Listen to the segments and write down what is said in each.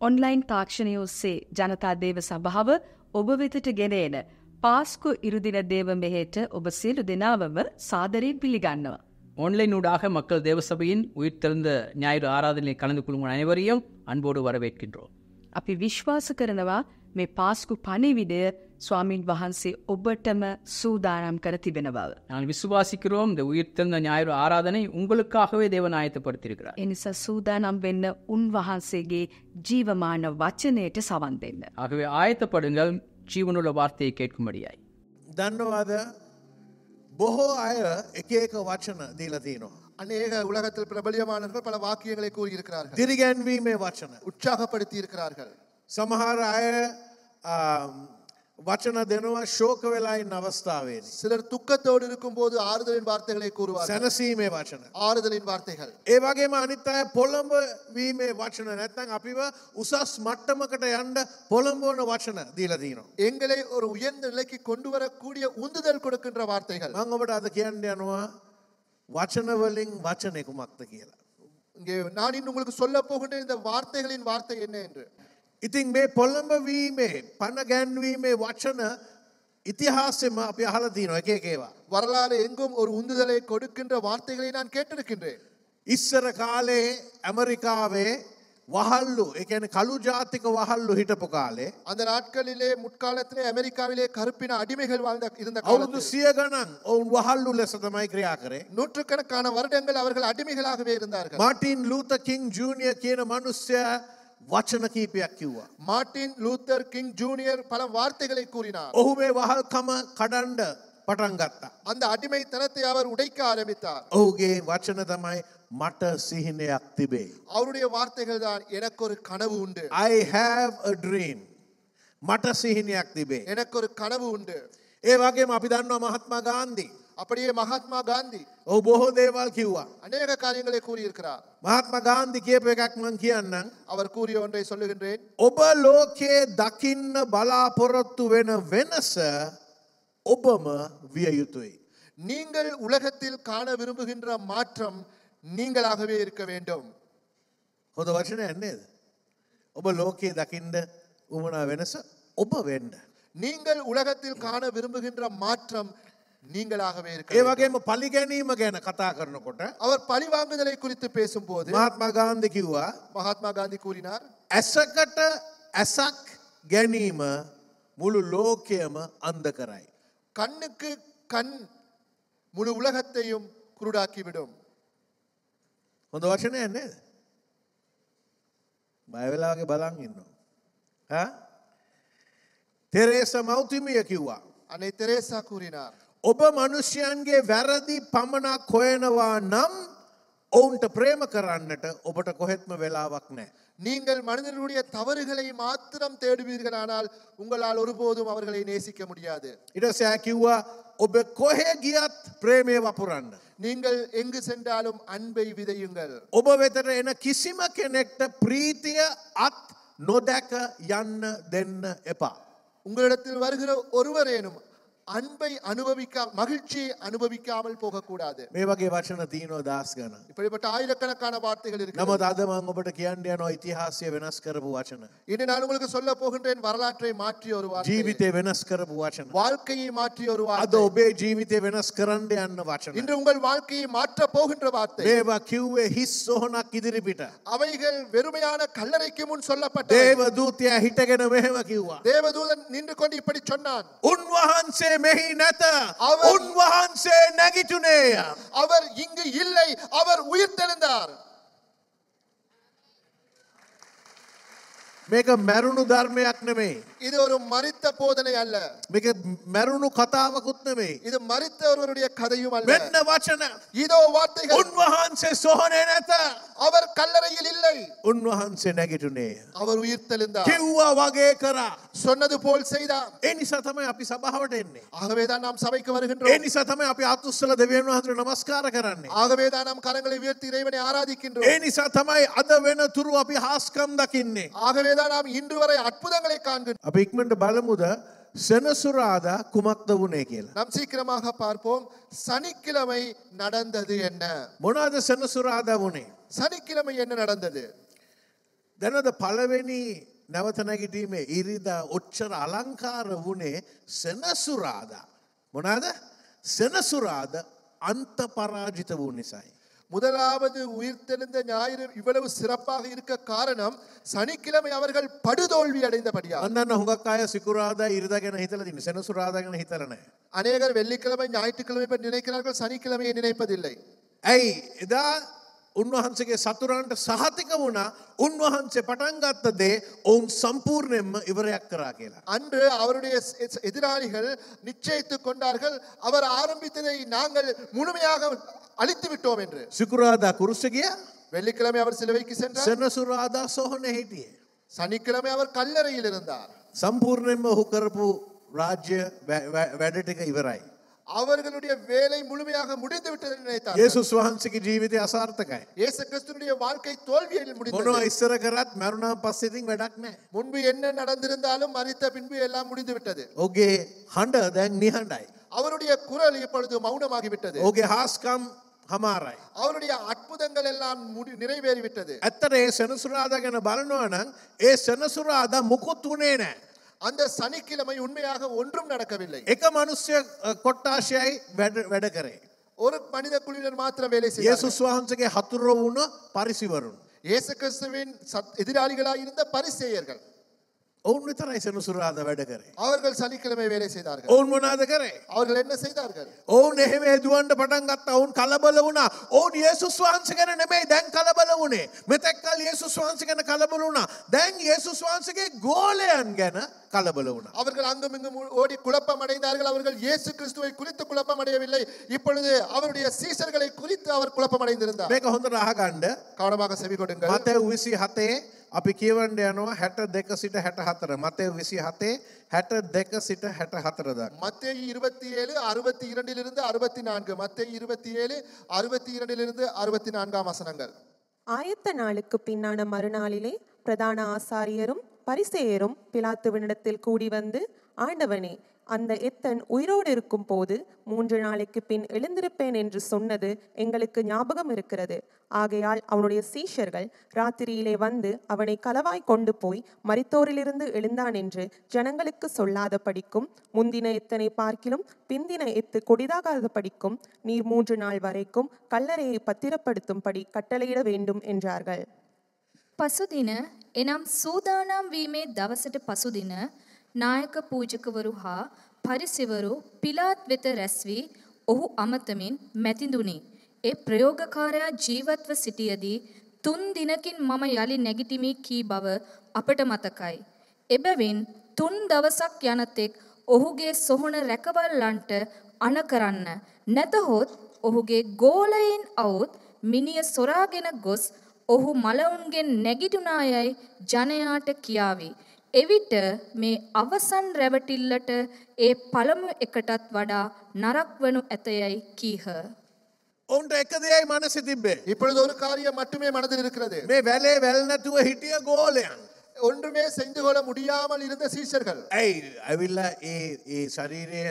Online තාක්ෂණය ඔස්සේ ජනතා දේව සභාව ඔබ වෙතට ගෙනේන පාස්කු ඉරුදින දේව මෙහෙට ඔබ සියලු දෙනාවම සාදරයෙන් පිළිගන්නවා. ஆன்லைன் ஊடாக மக்கள் தேவசபையின் உயிர்த்தெழுந்த ஞாயிறு ஆராதனையில் கலந்து கொள்ளும் அனைவரையும் அன்போடு வரவேற்கின்றோம் අපි විශ්වාස කරනවා මේ පාස්කු පණිවිඩය ස්වාමින් වහන්සේ ඔබටම සූදානම් කර තිබෙන බව. நாங்கள் விசுவாசிக்கிறோம் இந்த உயிர்த்தெழுந்த ஞாயிறு ஆராதனை உங்களுக்காகவே தேவன் ஆயத்தப்படுத்தியிருக்கிறார் එනිසා සූදානම් වෙන්න උන්වහන්සේගේ ජීවමාන වචනයට සවන් දෙන්න. ஆகவே ஆயத்தப்படுங்கள் ஜீவனுள்ள வார்த்தையை கேட்கும்படியாய் දන්නවාද බොහෝ අය එක එක වචන දීලා තියෙනවා. அநேக உலகத்தில் பிரபலியமானவர்கள் பல வாக்கியங்களை கூறியிருக்கிறார்கள் දිරිගැන්වීමේ වචන. உற்சாகப்படுத்தி இருக்கிறார்கள் සමහර අය ආම්, වචන දෙනවා ශෝක වෙලායින් අවස්ථාවේදී. சிலர் துக்கத்தோடு இருக்கும்போது ஆறுதலின் வார்த்தைகளை கூறுவார்கள் සැනසීමේ වචන. ஆறுதலின் வார்த்தைகள் ඒ වගේම අනිත් අය පොළඹ වීමේ වචන නැත්නම් අපිව උසස් මට්ටමකට යන්න පොළඹවන වචන දීලා තියෙනවා. எங்களை ஒரு உயர்ந்த நிலைக்கு கொண்டு வரக்கூடிய உந்துதல் கொடுக்கின்ற வார்த்தைகள் මම ඔබට අද කියන්න යනවා වචන වලින් වචනේ කුමක්ද කියලා. இங்கே நான் இன்னும் உங்களுக்கு சொல்ல போகின்ற இந்த வார்த்தைகளின் வார்த்தை என்ன என்று ඉතින් මේ පොළඹ වීමේ පණ ගැන්වීමේ වචන ඉතිහාසෙම අපි අහලා තියෙනවා එක එක ඒවා. வரலாறு எங்கும் ஒரு உந்துதலை கொடுக்கின்ற வார்த்தைகளை நான் கேட்டிருக்கின்றேன் ඉස්සර කාලේ ඇමරිකාවේ වහල්ලු එකන කළු ජාතික වහල්ලු හිටපු කාලේ அந்த நாட்களிலே முற்காலத்திலே அமெரிக்காவிலே கருப்பின அடிமைகள் வாழ்ந்த இருந்த අවුරුදු காலத்தில் සිය ගණන් ඔවුන් වහල්ලු ලෙස තමයි ක්‍රියා කරේ. நூற்றுக்கணக்கான வருடங்கள் அவர்கள் அடிமைகளாகவே இருந்தார்கள் මාටින් ලූත කින් ජූනිය කියන මනුස්්‍යය වචන කීපයක් කිව්වා. மார்ட்டின் லூத்தர் கிங் ஜூனியர் பல வார்த்தைகளை கூறினார் ඔහු මේ වහල්කම කඩන්ඩ පටන් ගත්තා. அந்த அடிமைத்தனத்தை அவர் உடைக்க ஆரம்பித்தார் ඔහුගේ වචන තමයි මට සිහිනයක් තිබේ. அவருடைய வார்த்தைகள் தான் எனக்கு ஒரு கனவு உண்டு I have a dream. මට සිහිනයක් තිබේ. எனக்கு ஒரு கனவு உண்டு ඒ වගේම අපි දන්නවා මහත්මා ගාන්ධි. அப்படியே மகாத்மா காந்தி ඔහු බොහෝ දේවල් කිව්වා. அநேக காரியங்களை கூறியிருக்கிறார் මහත්ම ගාන්ධි කියප එකක් මං කියන්නම්. அவர் கூறிய ஒன்றை சொல்லுகின்றேன் ඔබ ලෝකයේ දකින්න බලාපොරොත්තු වෙන වෙනස ඔබම විය යුතුයි. நீங்கள் உலகத்தில் காண விரும்புகின்ற மாற்றம் நீங்களாகவே இருக்க வேண்டும் හොඳ වචන ඇන්නේද. ඔබ ලෝකයේ දකිින්ඩ උමනා වෙනස ඔබ වෙන්ඩ. நீங்கள் உலகத்தில் காண விரும்புகின்ற மாற்றம் நீங்களாகவே இருக்க ඒවගේම පලිගැනීම ගැන කතා කරනකොට அவர் பழிவாங்குதலை குறித்து பேசும்போது මහත්මා ගාන්ධි කිව්වා மகாத்மா காந்தி கூறினார் ඇසකට ඇසක් ගැනීම මුළු ලෝකයම අන්ධ කරයි. கண்ணுக்கு கண் முழு உலகத்தையும் குருடாக்கிவிடும் හොඳ වචනය නේද? බයවෙලාගේ බලන් ඉන්නවා. තෙරේස මෞතිමිය කිව්වා. අනේ තෙරේසා කුරිනාර් ඔබ මනුෂ්‍යයන්ගේ වැරදි පමණක් හොයනවා නම් ඔවුන්ට ප්‍රේම කරන්නට ඔබට කොහෙත්ම වෙලාවක් නෑ. நீங்கள் மனிதர்களுடைய தவறுகளை மாத்திரம் தேடுவீர்களானால் உங்களால் ஒருபோதும் அவர்களை நேசிக்க முடியாது ඉට සෑ කිව්වා ඔබ කොහේ ගියත් ප්‍රේමය වපුරන්න. நீங்கள் எங்கு சென்றாலும் அன்பை விதையுங்கள் ඔබ වෙතට එන කිසිම කෙනෙක්ට ප්‍රීතිය අත් නොදැක යන්න දෙන්න එපා. உங்களிடத்தில் வருகிற ஒருவரேனும் அன்பை அனுபவிக்க மகிழ்ச்சியை அனுபவிக்காமல் போகக்கூடாது මේ වගේ වචන තියනෝ දස් ගන. இப்படிப்பட்ட ஆயிரக்கணக்கான வார்த்தைகள் இருக்கு නමුත් අදමං ඔබට කියන්න යනවා ඉතිහාසය වෙනස් කරපු වචන. இன்று நான் உங்களுக்கு சொல்ல போகின்றேன் வரலாற்றை மாற்றிய ஒரு வார்த்தை ජීවිතය වෙනස් කරපු වචන. வாழ்க்கையை மாற்றிய ஒரு අද வார்த்தை ඔබේ ජීවිතය වෙනස් කරන්න යන්න වචන. இன்று உங்கள் வாழ்க்கையை மாற்ற போகின்ற வார்த்தை මේවා කිව්වේ හිස් සොහනක් ඉදිරිපිට. அவைகள் வெறுமையான கல்லறைக்கு முன் சொல்லப்பட்ட දේව දූතය හිටගෙන මෙහෙම කිව්වා. தேவதூதன் நின்று கொண்டு இப்படி சொன்னான் උන්වහන්සේ මෙහි නැත අව- උන්වහන්සේ නැගිටුනේය. அவர் இங்கு இல்லை அவர் உயிர்த்தெழுந்தார் මේක මැරුණු ධර්මයක් නෙමේ. இது ஒரு மரித்த போதனை அல்ல මේක මැරුණු කතාවකුත් නෙමේ. இது மரித்த ஒருவருடைய கதையும் அல்ல මෙන්න වචන. இதோ வார்த்தைகள் උන්වහන්සේ සොහනේ නැත. அவர் கல்லறையில் இல்லை උන්වහන්සේ නැගිටුනේය. அவர் உயிர்த்தெழுந்தார் කිව්වා වගේ කරා. சொன்னது போல் செய்தார் ඒ නිසා තමයි අපි සභාවට එන්නේ. ஆகவேதான் நாம் சபைக்கு ඒ வருகின்றோம் නිසා තමයි අපි අතුස්සල දෙවියන් වහන්සේට නමස්කාර කරන්නේ. ஆகவேதான் நாம் கரங்களை உயர்த்தி இறைவனை ஆராதிக்கின்றோம் ඒ නිසා තමයි අද වෙන තුරු අපි හාස්කම් දකින්නේ. ஆகவேதான் நாம் இன்று வரை அற்புதங்களை காண்கின்றோம் අපි ඉක්මට බලමුද සෙනසුරාදා කුමක්ද වුණේ කියලා. நாம் சீக்கிரமாக பார்ப்போம் சனிக்கிழமை நடந்தது என்ன මොනාද සෙනසුරාදා වුණේ. சனிக்கிழமை என்ன நடந்தது දැනද පළවෙනි නැවත නැගිටීමේ ඉරිදා ඔච්චර අලංකාර වුණේ සෙනසුරාදා. මොනාද සෙනසුරාද අන්ත පරාජිත වූ නිසයි. முதலாவது உயிர்த்தெழுந்த ஞாயிறு இவ்வளவு சிறப்பாக இருக்க காரணம் சனிக்கிழமை அவர்கள் படுதோல்வி அடைந்தபடியா அண்ணன் உங்கக்காய சிக்குராத இருதகன ஹிதலதின் செனசுராதகன ஹிதலன அநேகர் வெள்ளிக்கிழமை ஞாயிற்றுக்கிழமை நினைக்கிறார்கள் சனிக்கிழமையை நினைப்பதில்லை. ஐ இதா උන්වහන්සගේ සතුරන්ට සහතික වුණා උන්වහන්සේ පටන්ගත්ත දේ ඔවුන් සම්පූර්ණයෙන්ම ඉවරයක් කරා කියලා. அன்று அவருடைய எ- எதிராளிகள் நிச்சயித்துக் கொண்டார்கள் அவர் ஆரம்பித்ததை நாங்கள் முழுமையாக அழித்து விட்டோம் என்று සිකුරාදා කුරුස්සගිය வெள்ளிக்கிழமை அவர் சிலுவைக்கு சென்றார் සෙනසුරාදා සොහන හිටියේ. சனிக்கிழமை அவர் கல்லறையில் இருந்தார் සම්පූර්ණයෙන්ම ඔහු කරපු රාජ්‍ය වැ- වැ- වැඩටික ඉවරයි. அவர்களுடைய வேலை முழுமையாக முடிந்து விட்டது நினைத்தார் ඒසුස් වහන්සේගේ ජීවිතය අසාර්ථකයි. இயேசு கிறிஸ்துனுடைய வாழ்க்கை தோல்வியில் මොනවා முடிந்தது ඉස්සර කරත් මැරුණා පස්සෙතින් වැඩක් නෑ. முன்பு என்ன நடந்திருந்தாலும் மறித்த பின்பு எல்லாம் முடிந்து விட்டது ඔගේ හඬ දැන් නිහඬයි. அவருடைய குரல் இப்பொழுது மௌனமாகிவிட்டது ඕගේ හාස්කම් හමාරයි. அவருடைய அற்புதங்கள் எல்லாம் முடி நிறைவேறிவிட்டது ඇත්තට ඒ සෙනසුරාදා ගැන බලනවා නම් ඒ සෙනසුරාදා මුකුත් වනේ නෑ. அந்த சனிக்கிழமை உண்மையாக ஒன்றும் நடக்கவில்லை එක මනුස්්‍ය කොට්ටාශයයි වැඩ වැඩ කරේ. ஒரு மனித குழுவினர் மாத்திரம் வேலை செய்தார்கள் ඒසුස් වහන්සගේ හතුර වුණ පරිසිවරුන්. இயேசு கிறிஸ்துவின் சத்- எதிராளிகளாய் இருந்த பரிசேயர்கள் ඔවුන් විතරයි සෙනසුරාදා වැඩ කරේ. அவர்கள் சனிக்கிழமை வேலை செய்தார்கள். ඔවුන් මොනවාද කරේ? அவர்கள் என்ன செய்தார்கள்? ඔවුන් එහෙම හදුවන්න පටන් ගත්තා. ඔවුන් කලබල වුණා. ඔවුන් යේසුස් වහන්සේ ගැන නෙමෙයි දැන් කලබල වුණේ. මෙතෙක් කල යේසුස් වහන්සේ ගැන කලබල වුණා. දැන් යේසුස් වහන්සේගේ ගෝලයන් ගැන කලබල වුණා. அவர்கள் அங்கும் இங்கும் ஓடி குழப்பம் அடைந்தார்கள். அவர்கள் இயேசு கிறிஸ்துவை குறித்து குழப்பம் அடையவில்லை. இப்பொழுது அவருடைய சீசர்களை குறித்து அவர் குழப்பம் அடைந்திருந்தார். මේක හොඳට අහගන්න. කවඩමක සෙවි කොටුங்க. මතේ 27 අපි කියවන්ඩ යනවා හැට දෙක සිට හැට හතර මතය විසි හතේ හැට දෙක සිට හැට හතරදක්. மத்தேயு இருபத்தி ஏழு அறுபத்தி இரண்டிலிருந்து அறுபத்தி நான்கு மத்தேயு இருபத்தி ஏழு அறுபத்தி இரண்டிலிருந்து அறுபத்தி நான்காம் வசனங்கள் ஆயத்த நாளுக்கு பின்னான மறுநாளிலே பிரதான ஆசாரியரும் பரிசேயரும் பிலாத்துவினிடத்தில் கூடி வந்து ஆண்டவனே அந்த எத்தன் உயிரோடு இருக்கும் போது மூன்று நாளைக்கு பின் எழுந்திருப்பேன் என்று சொன்னது எங்களுக்கு ஞாபகம் இருக்கிறது ஆகையால் அவனுடைய சீஷர்கள் ராத்திரியிலே வந்து அவனை களவாய் கொண்டு போய் மரித்தோரிலிருந்து எழுந்தான் என்று ஜனங்களுக்கு சொல்லாத படிக்கும் முந்தின எத்தனை பார்க்கிலும் பிந்தின எத்து கொடிதாகாத படிக்கும் நீர் மூன்று நாள் வரைக்கும் கல்லறையை பத்திரப்படுத்தும்படி கட்டளையிட வேண்டும் என்றார்கள் පසුදින එනම් සූදානම් වීමේ දවසට පසුදින නායක පූජකවරු හා පරිසිවරු පිලාත් වෙත රැස්වී ඔහු අමතමින් මැතිඳුනි. ඒ ප්‍රයෝගකාරයා ජීවත්ව සිටියදී තුන් දිනකින් මම යළි නැගිටිමි කී බව අපට මතකයි. එබැවින් තුන් දවසක් යනතෙක් ඔහුගේ සොහොන රැකවල්ලන්ට අන කරන්න. නැතහොත් ඔහුගේ ගෝලයින් අවුත් මිනිය සොරාගෙන ගොස් ඔහු මලවුන්ගෙන් නැගිටුනායයි ජනයාට කියාවි. එවිට මේ අවසන් රැවටිල්ලට ඒ පළමු එකටත් වඩා නරක් වනු ඇතයයි කීහ. ඔවුන්ට එක දෙයයි මනසි තිබ්බේ. இப்பொழுது ஒரு காரியம் மட்டுமே மனதில் இருக்கிறது මේ වැලේ වැල්නැතුව හිටිය ගෝලයන්. ஒன்றுமே செய்து கொள்ள முடியாமல் இருந்த சீஷர்கள் ඇයි ඇවිල්ල ඒ ඒ ශරීරය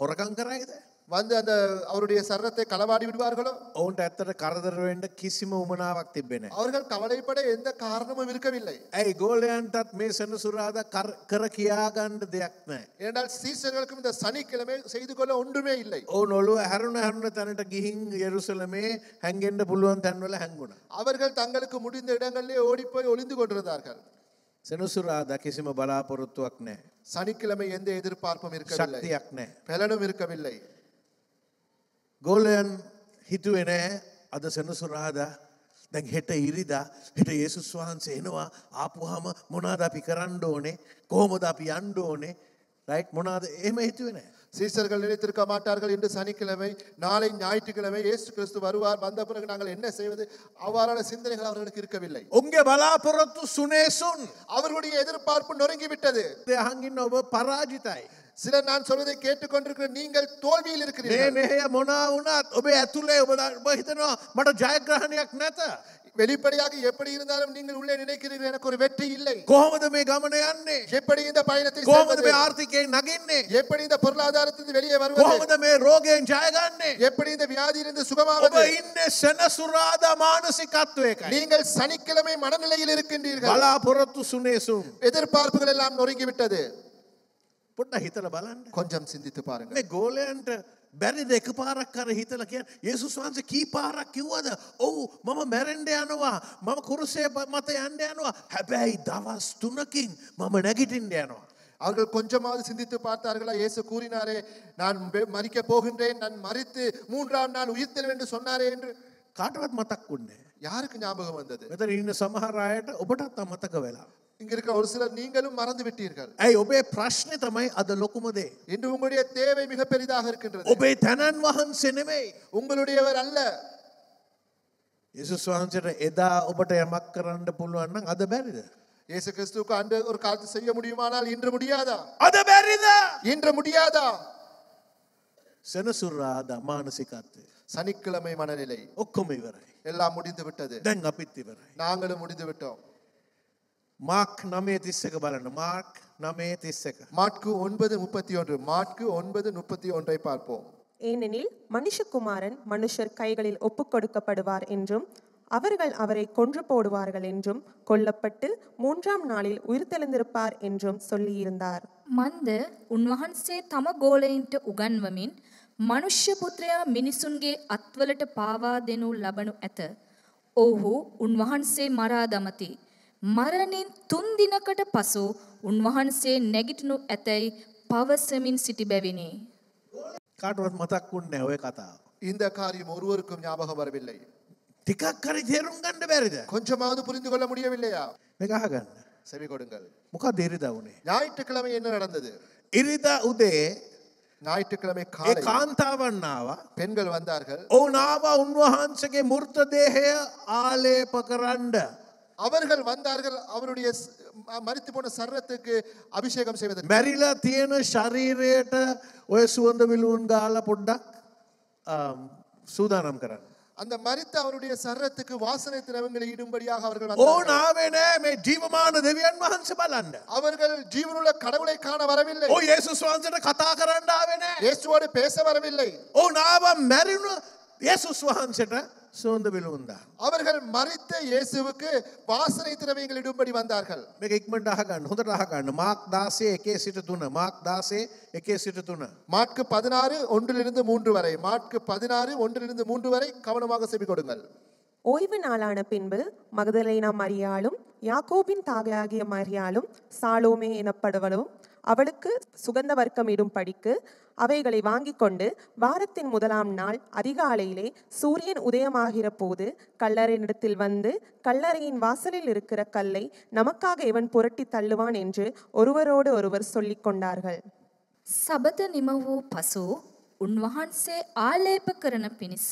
හොරකං කරයිද. வந்து அந்த அவருடைய சரத்தை களவாடி விடுவார்களோ ඔවුන්ට ඇත්තට කරදරවෙන්ට කිසිම උමනාවක් තිබෙන. அவர்கள் கவலைப்பட எந்த காரணமும் இருக்கவில்லை ඇයි ගෝලයන්ටත් මේ සැනසුරාද කර- කර කියාගණ්ඩ දෙයක් නෑ. ஏனென்றால் சீஷர்களுக்கும் இந்த சனிக்கிழமை செய்து கொள்ள ஒன்றுமே இல்லை ඕ නොලුව හැරුණ හැරුණ තැනට ගිහින් යෙරුසලමේ හැන්ගෙන්ට පුළුවන් තැන්වල හැංගුණ. அவர்கள் தங்களுக்கு முடிந்த இடங்களிலே ஓடிப்போய் ஒளிந்து கொண்டிருந்தார்கள் සෙනසුරාද කිසිම බලාපොරොත්තුවක් නෑ. சனிக்கிழமை எந்த எதிர்பார்ப்பும் இருக்கவில்லை ශක්තියක් නෑ. பலனும் இருக்கவில்லை ගෝලයන් හිතුවෙනෑ අද සෙනසුරාද දැන් හෙට ඉරිදා හෙට ඒසුස් වහන්සේ එනවා ආපුහම මොනාද අපි කරන්න ඕනේ? කෝමද අපි අන්ඩ ඕනේ? රයිට් මොනාද එහෙම හිතුවෙනෑ. சீசர்கள் நினைத்திருக்க மாட்டார்கள் இன்று சனிக்கிழமை நாளை ஞாயிற்றுக்கிழமை இயேசு கிறிஸ்து வருவார். வந்த பிறகு நாங்கள் என்ன செய்வது? அவ்வாறான சிந்தனைகள் அவர்களுக்கு இருக்கவில்லை. உங்க பலாபுரத்து சுனேசுன் அவர்களுடைய எதிர்பார்ப்பு நொறுங்கிவிட்டது. ஹங்கினோவ பராஜிதாய். சிலர் நான் சொல்வதை கேட்டுக்கொண்டிருக்கிற நீங்கள் தோல்வியில் இருக்கிறீர்கள். මේ මෙහෙය මොනා වුණත් ඔබ ඇතුලේ ඔබ ඔබ හිතනවා வெளிப்படையாக எப்படி இருந்தாலும் நீங்கள் உள்ளே நினைக்கிறீர்கள் எனக்கு ஒரு வெற்றி இல்லை කොහොමද මේ ගමන යන්නේ எப்படி இந்த பயணத்தை කොහොමද செல்வது? මේ ආර්ථිකයෙන් නගින්නේ எப்படி இந்த பொருளாதாரத்திலிருந்து வெளியே வருவது කොහොමද මේ රෝගයෙන් ජයගන්නේ எப்படி இந்த வியாதியிலிருந்து ඔබ சுகமாவது ඉන්න සෙනසුරාද මානසිකත්වයකයි நீங்கள் சனிக்கிழமை மனநிலையில் இருக்கின்றீர்கள் බලාපොරොත්තු සුනේසුම් எதிர்பார்ப்புகள் எல்லாம் நொறுங்கி விட்டது පොඩ්ඩ හිතල බලන්න கொஞ்சம் சிந்தித்து பாருங்கள் මේ ගෝලයන්ට බැරිද එක පාරක් කර හිතල කිය යේසුස් වහන්සේ කී පාරක් කිව්වද ඔවු මම මැරෙන්ඩ යනවා මම කුරුසේ මත යන්ඩ යනවා හැබැයි දවස් තුනකින් මම නැගිටින්ඩ යනවා. அவர்கள் கொஞ்சமாவது சிந்தித்து பார்த்தார்களா இயேசு கூறினாரே நான் வெ- மரிக்கப் போகின்றேன் நான் மறித்து மூன்றாம் நாள் உயிர்த்தெழுவேன் என்று சொன்னாரே என்று කාටවත් මතක් වුන්නේ. யாருக்கு ஞாபகம் வந்தது මෙතන ඉන්න සමහරයට ඔබටත් අමතක වෙලා. இங்க இருக்கிற ஒரு சிலர் நீங்களும் மறந்து விட்டீர்கள் ඇයි ඔබේ ප්‍රශ්නය තමයි අද ලොකුමදේ. இன்று உங்களுடைய தேவை மிக பெரிதாக இருக்கின்றது ඔබේ තැනන් වහන්සේ නෙමෙයි. உங்களுடையவர் அல்ல යේසුස් වහන්සේට එදා ඔබට යමක් කරන්න පුළුවන්න අද බැරිද. இயேசு கிறிஸ்துவுக்கு அன்று ஒரு காலத்து செய்ய முடியுமானால் இன்று முடியாதா අද බැරිද இன்று முடியாதா සෙනසුරාද මානසිකත්වය. சனிக்கிழமை மனநிலை ඔක්කොම ඉවරයි. எல்லாம் முடிந்து விட்டது දැන් අපිත් ඉවරයි. நாங்களும் முடிந்து விட்டோம் මාක් නමේ තිස්සක බලන්න මාක් නමේ තිස්සක. மாட்கு ஒன்பது முப்பத்தி ஒன்று மாட்கு ஒன்பது முப்பத்தி ஒன்றை பார்ப்போம் ஏனெனில் மனுஷகுமாரன் மனுஷர் கைகளில் ஒப்புக் கொடுக்கப்படுவார் என்றும் அவர்கள் அவரை கொன்று போடுவார்கள் என்றும் கொல்லப்பட்டு மூன்றாம் நாளில் உயிர்த்தெழுந்திருப்பார் என்றும் சொல்லியிருந்தார் මන්ද උන්වහන්සේ තම ගෝලයින්ට උගන්වමින් මනුෂ්‍ය පුත්‍රයා මිනිසුන්ගේ අත්වලට පාවා දෙනු ලබනු ඇත. ඔහු උන්වහන්සේ මරා දමති. මරණින් තුන් දිනකට පසු උන්වහන්සේ නැගිටනු ඇතැයි පවසමින් සිටි බැවිනි. කාටවත් මතක් වුන්නේ ඔය කතාව. இந்த காரியம் ஒருவருக்கும் ஞாபகம் வரவில்லை ටිකක් කරි තේරුම් ගන්න බැරිද. கொஞ்சமாவது புரிந்து கொள்ள முடியவில்லையா මෙකහගන්න. செவி கொடுங்கள் මොකක් දෙරිද වුණේ. ஞாயிற்றுக்கிழமை என்ன நடந்தது ඉරිද උදේ ஞாயிற்றுக்கிழமை ඒ காலை කාන්තාවන්නාව பெண்கள் வந்தார்கள் ඔවුනාව උන්වහන්සගේ මුෘතදේහය ආලේප කරන්න. அவர்கள் வந்தார்கள் அவருடைய ஸ்- ம- மரித்து போன சர்ரத்துக்கு அபிஷேகம் செய்வதற்கு මැරිලා තියෙන ශරීරයට ඔය සුවඳ විලූන් ගාල පොඩ්ඩක් ආම්, සූදානම් කරන්න. அந்த மரித்த அவருடைய சர்ரத்துக்கு வாசனை திரவங்களை இடும்படியாக அவர்கள் வந்தார்கள் ඕනාවේ නෑ මේ ජීවමාන දෙවියන් වහන්ස බලන්න. அவர்கள் ஜீவனுள்ள கடவுளை காண வரவில்லை ඕ ඒසුස් වහන්සට කතා කරන්නාව නෑ. இயேசுவோடு பேச வரவில்லை ඕනාව මැරුණු ඒසුස් වහන්සට සෝන්ද විලුන්දා. அவர்கள் மரித்த இயேசுவுக்கு வாசனை திரவியங்கள் இடும்படி வந்தார்கள் මේක ඉක්මට අහගන්න හොඳට අහගන්න මාක් දාසේ එකේ සිට තුන මාක් දාසේ එකේ සිට තුන. மாட்கு பதினாறு ஒன்றிலிருந்து மூன்று வரை மாட்கு பதினாறு ஒன்றிலிருந்து மூன்று வரை கவனமாக செவி கொடுங்கள் ஓய்வு நாளான பின்பு மகதலேனா மரியாளும் யாக்கோபின் தாகையாகிய மரியாளும் சாலோமே எனப்படுவளும் அவளுக்கு சுகந்த வர்க்கம் இடும் படிக்கு அவைகளை வாங்கிக் கொண்டு வாரத்தின் முதலாம் நாள் அதிகாலையிலே சூரியன் உதயமாகிற போது கல்லறையினிடத்தில் வந்து கல்லறையின் வாசலில் இருக்கிற கல்லை நமக்காக இவன் புரட்டி தள்ளுவான் என்று ஒருவரோடு ஒருவர் சொல்லிக் கொண்டார்கள் සබත නිම වූ පසු උන්වහන්සේ ආලේප කරන පිණිස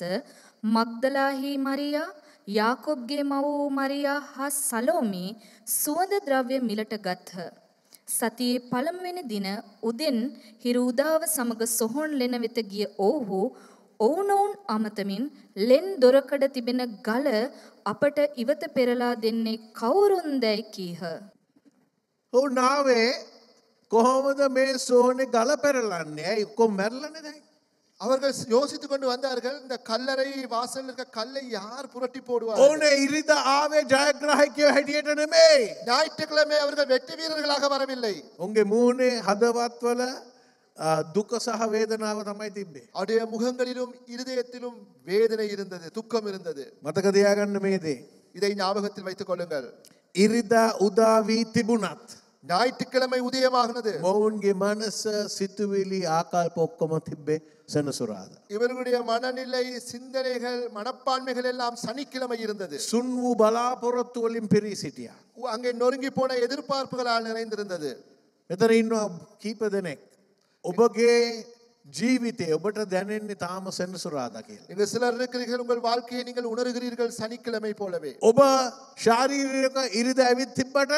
මක්දලාහි මරියා යාකොබ්ගේ මව වූ මරියා හා සලෝමී සුවඳ ද්‍රව්‍ය මිලට ගත්හ. සතියේ පළමුවෙනි දින උදෙන් හිරුදාව සමග සොහොන් ලෙන වෙත ගිය ඔවුහු ඔවුනොවුන් අමතමින් ලෙන් දොරකඩ තිබෙන ගල අපට ඉවත පෙරලා දෙන්නේ කවුරුන්දැයි කීහ. ඔවු නාවේ කොහොමද මේ සෝනෙ ගල පෙරලන්නේ ඇයි කො මැරලන දැයි. அவர்கள் யோசித்துக் கொண்டு வந்தார்கள் இந்த கல்லறை வாசல் இருக்க கல்லை யார் புரட்டி போடுவார் ඕන ඉරිද ආවේ ජයග්‍රහකයෝ හැටියට නෙමේ. ஞாயிற்றுக்கிழமை அவர்கள் வெற்றி வீரர்களாக வரவில்லை උන්ගේ මූුණේ හදවත්වල ආ, දුක සහ වේදනාව තමයි තිබ්බේ. அவருடைய முகங்களிலும் இருதயத்திலும் வேதனை இருந்தது துக்கம் இருந்தது මතක දයාගන්න මේ දේ. இதை ஞாபகத்தில் வைத்துக் கொள்ளுங்கள் ඉරිදා උදාවී තිබුණත්. ஞாயிற்றுக்கிழமை உதயமாகினது මොවුන්ගේ මනස සිතුවිලි ආකල් පොක්කොම තිබ්බේ සැනසුරාද. இவர்களுடைய மனநிலை சிந்தனைகள் மனப்பான்மைகள் எல்லாம் சனிக்கிழமை இருந்தது සුන් වූ බලාපොරොත්තු වලින් පිරී සිටිය. அங்கே நொறுங்கி போன எதிர்பார்ப்புகளால் நிறைந்திருந்தது මෙතන ඉන්නවා කීප දෙනෙක්. ඔබගේ ජීවිතය ඔබට දැනෙන්නේ තාම සැනසුරාද කියලා. இங்கு சிலர் இருக்கிறீர்கள் உங்கள் வாழ்க்கையை நீங்கள் உணர்கிறீர்கள் சனிக்கிழமை போலவே ඔබ ශාරීරක ඉරිද ඇවිත් තිබ්බට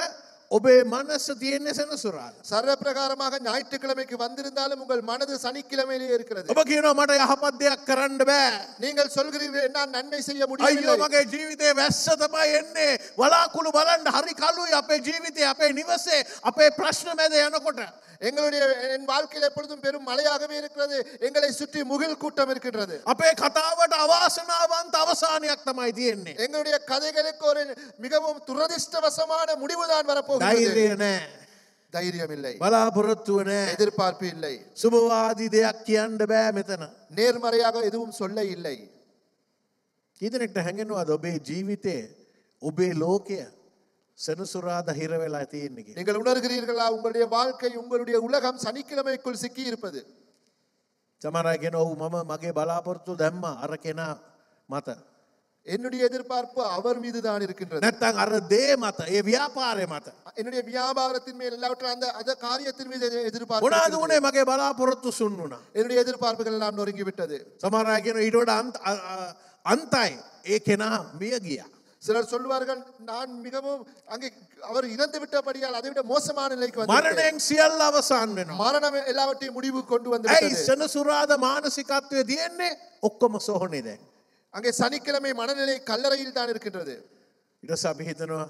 ඔබේ මනස්ස තියෙන්නේ සෙනසුරාද. சர்வ பிரகாரமாக ஞாயிற்றுக்கிழமைக்கு வந்திருந்தாலும் உங்கள் மனது சனிக்கிழமையிலே இருக்கிறது ඔබ කියනවා මට යහපත් දෙයක් කරන්න බෑ. நீங்கள் சொல்கிறீர்கள் என்னால் நன்மை செய்ய අයියෝ முடியவில்லை මගේ ජීවිතේ වැස්ස තමයි එන්නේ වලාකුළු බලන්ඩ හරි කලුයි අපේ ජීවිතය අපේ නිවසේ අපේ ප්‍රශ්න මැද යනකොට. எங்களுடைய என் வாழ்க்கையில் எப்பொழுதும் பெரும் மழையாகவே இருக்கிறது எங்களை சுற்றி முகில் கூட்டம் இருக்கின்றது අපේ කතාවට අවාසනාවන්ත අවසානයක් තමයි තියෙන්නේ. எங்களுடைய கதைகளுக்கு ஒரு மிகவும் துரதிர்ஷ்டவசமான முடிவுதான் வரப்போகிறது ධෛර්ය නෑ. தைரியம் இல்லை බලාපොරොත්තුව නෑ. எதிர்பார்ப்பு இல்லை සුභවාදී දෙයක් කියන්න බෑ මෙතන. நேர்மறையாக எதுவும் சொல்ல இல்லை කීදනෙක්ට හැඟෙනවාද ඔබේ ජීවිතය ඔබේ ලෝකය සෙනසුරාද හිරවෙලා තියෙන්නකි. நீங்கள் உணர்கிறீர்களா உங்களுடைய வாழ்க்கை உங்களுடைய உலகம் சனிக்கிழமைக்குள் சிக்கி இருப்பது සමරයගෙන ඔවු මම මගේ බලාපොරොත්තු දැම්ම අර කෙනා මත. என்னுடைய எதிர்பார்ப்பு அவர் மீது தான் இருக்கின்றது නැත්තං අර දේ මත ඒ ව්‍යාපාරය මත. என்னுடைய வியாபாரத்தின் மேல் எல்லாவற்றும் அந்த அந்த காரியத்தின் மீது ගොනාද எதிர்பார்ப்பு වනේ මගේ බලාපොරොත්තු සුන් වුණා. என்னுடைய எதிர்பார்ப்புகள் எல்லாம் நொறுங்கி விட்டது සමරයගෙන ඊටට අන්තයි ඒ කෙනා මිය ගිය. சிலர் சொல்லுவார்கள் நான் மிகவும் அங்கே அவர் இறந்து விட்டபடியால் அதை விட மோசமான நிலைக்கு வந்து මරණයෙන් සියල්ල අවසාන් වෙනවා. மரணம் எல்லாவற்றையும் முடிவு கொண்டு வந்து ඇයි விட்டது. සෙනසුරාද මානසිකත්වය තියෙන්නේ ඔක්කොම සොහනේ දැන්. அங்கே சனிக்கிழமை மனநிலை கல்லறையில் தான் இருக்கின்றது ඉට සබිහිතනවා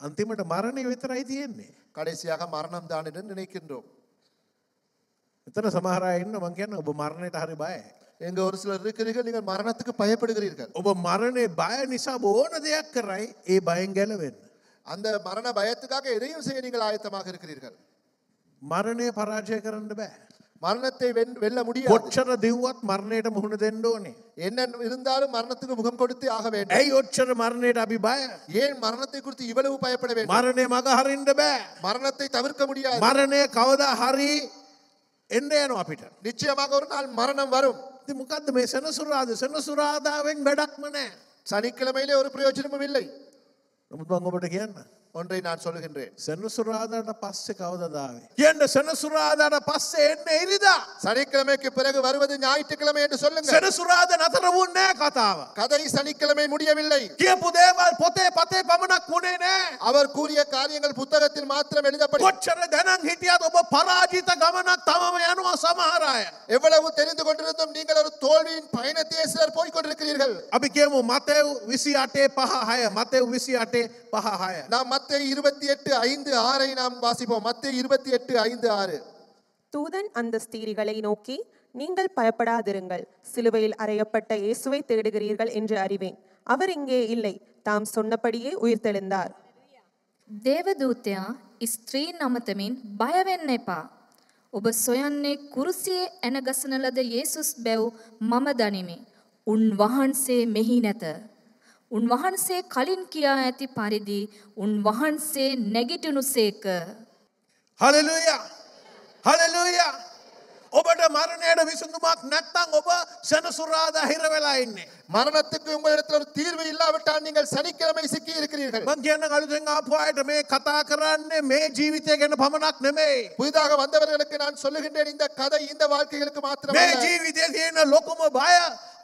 අන්තිමට මරණය විතරයි තියෙන්නේ. கடைசியாக மரணம் தான் என்று நினைக்கின்றோம் එතන සමහරයන්න මං කියන්න ඔබ මරණයට හරි බය. எங்க ஒரு சிலர் இருக்கிறீர்கள் நீங்கள் மரணத்துக்கு பயப்படுகிறீர்கள் ඔබ මරණය බය නිසා ඕන දෙයක් කරයි ඒ බයෙන් ගැලවෙන්න. அந்த மரண பயத்துக்காக எதையும் செய்ய நீங்கள் ஆயத்தமாக இருக்கிறீர்கள் මරණය පරාජය කරන්න බෑ. மரணத்தை வென்- வெல்ல முடியாது කොච්චර දිව්වත් මරණයට මුහුණ දෙන්න ඕනේ. என்ன இருந்தாலும் மரணத்துக்கு முகம் கொடுத்தே ஆக வேண்டும் ඇයි ඔච්චර මරණයට අපි බය. ஏன் மரணத்தை குறித்து இவ்வளவு பயப்பட வேண்டும் මරණය මග හරින්ට බෑ. மரணத்தை தவிர்க்க முடியாது මරණය කවදා හරි එන්න යන අපිට. நிச்சயமாக ஒரு நாள் மரணம் வரும் භක්ති මොකක්ද මේ සෙනසුරාද සෙනසුරාදාවෙන් වැඩක්ම නෑ. සනික්කලමයිලේ ඔරු ප්‍රයෝජනම වෙල්ලයි. නමුත් මං ඔබට කියන්න. ஒன்றை நான் சொல்லுகின்றேன் සෙනසුරාදාට පස්සෙ කවදදාවේ. කියන්න සෙනසුරාදාට පස්සේ එන්න එරිදා. சனிக்கிழமைக்கு பிறகு வருவது ஞாயிற்றுக்கிழமை என்று சொல்லுங்க සෙනසුරාද නතර වුන්නෑ කතාව. கதை சனிக்கிழமை முடியவில்லை කියපු දේවල් පොතේ පතේ පමණක් වුණේ නෑ. அவர் கூறிய காரியங்கள் புத்தகத்தில் மாத்திரம் எழுதப்படி කොච්චර දැනන් හිටියත් ඔබ පරාජිත ගමනක් තමම යනවා සමහරය. எவ்வளவு தெரிந்து கொண்டிருந்தும் நீங்கள் ஒரு தோல்வியின் பயணத்தையே சிலர் போய்கொண்டிருக்கிறீர்கள் අපි කියමු මතෙව් විසි අටේ පහ හය මතෙව් විසි අටේ පහ හය. நாம் மத்திய இருபத்தி எட்டு ஐந்து ஆறை நாம் வாசிப்போம் மத்திய இருபத்தி எட்டு ஐந்து ஆறு தூதன் அந்த ஸ்திரீகளை நோக்கி நீங்கள் பயப்படாதிருங்கள் சிலுவையில் அறையப்பட்ட இயேசுவை தேடுகிறீர்கள் என்று அறிவேன் அவர் இங்கே இல்லை தாம் சொன்னபடியே உயிர்த்தெழுந்தார் දේවදූතයා ස්ත්‍රීන් අමතමින් බයවෙන්න එපා. ඔබ සොයන්නේ කුරුසියේ ඇනගසන ලද යේසුස් බැව් මම දනිමි. උන්වහන්සේ මෙහි නැත. උන්වහන්සේ කලින් කියා ඇති පරිදි උන්වහන්සේ නැගිටුණු සේක. හලලුය හලලුය ඔබට මරණයට විසඳුමක් නැත්තං ඔබ සැනසුරාද හිර වෙලා ඉන්නේ. மரணத்துக்கு உங்களிடத்தில் ஒரு தீர்வு இல்லாவிட்டால் நீங்கள் சனிக்கிழமை சிக்கி இருக்கிறீர்கள் මං කියන්න කළුතෙන් ආපුවායට මේ කතා කරන්නේ මේ ජීවිතය ගැන පමණක් නෙමේ. புதிதாக வந்தவர்களுக்கு நான் சொல்லுகின்றேன் இந்த கதை இந்த வாழ்க்கைகளுக்கு මේ மாத்திரம் ජීවිතය තියෙන ලොකුම බය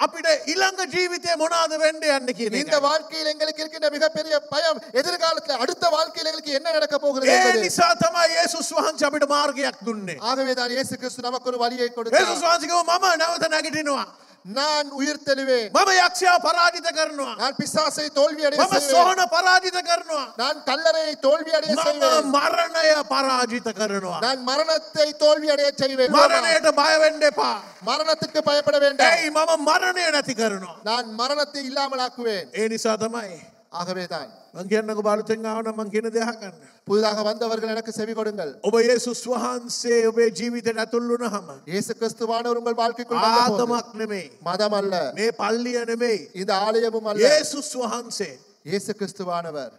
අපිට ඉළඟ ජීවිතය මොනාද වෙන්ඩ යන්න කියන இந்த එක. வாழ்க்கையில் எங்களுக்கு இருக்கின்ற மிகப்பெரிய பயம் எதிர்காலத்தில் அடுத்த வாழ்க்கையில் எங்களுக்கு என்ன நடக்க போகிறது ඒ என்பது. නිසා තමයි ඒසුස් වහන්ස අපිට මාර්ගයක් දුන්නේ. ஆகவே தான் இயேசு கிறிஸ்து நமக்கு ஒரு வழியை ඒසුස් கொடுத்தார் වහන්සිකව මම නැවත නැගිටිනවා. நான் உயிர் தெளிவேன் මම යක්ෂයාව පරාජිත කරනවා. நான் பிசாசை தோல்வி அடைய මම செய்வேன் සෝහන පරාජිත කරනවා. நான் கல்லறையை தோல்வி அடைய මම செய்வேன் මරණය පරාජිත කරනවා. நான் மரணத்தை தோல்வி அடைய செய்வேன் මරණයට බයවෙන්ඩ එපා. மரணத்துக்கு பயப்பட வேண்டாம் ඇයි මම මරණය නැති කරනවා. நான் மரணத்தை இல்லாமல் ஆக்குவேன் ඒ නිසා තමයි. ஆகவே தான் මං කියන්නක බලුතෙන්ආවන මං කියන දෙහකන්න. புதிதாக வந்தவர்கள் எனக்கு செவி கொடுங்கள் ඔබ ඒසුස් වහන්සේ ඔබේ ජීවිතයට ඇතුල්ලුන හම. இயேசு கிறிஸ்துவானவர் உங்கள் வாழ்க்கைக்குள் வந்தபோது ආගමක් නෙමේ. மதம் அல்ல මේ පල්ලිය නෙමෙයි. இந்த ஆலயமும் அல்ல ඒසුස් වහන්සේ இயேசு கிறிஸ்துவானவர்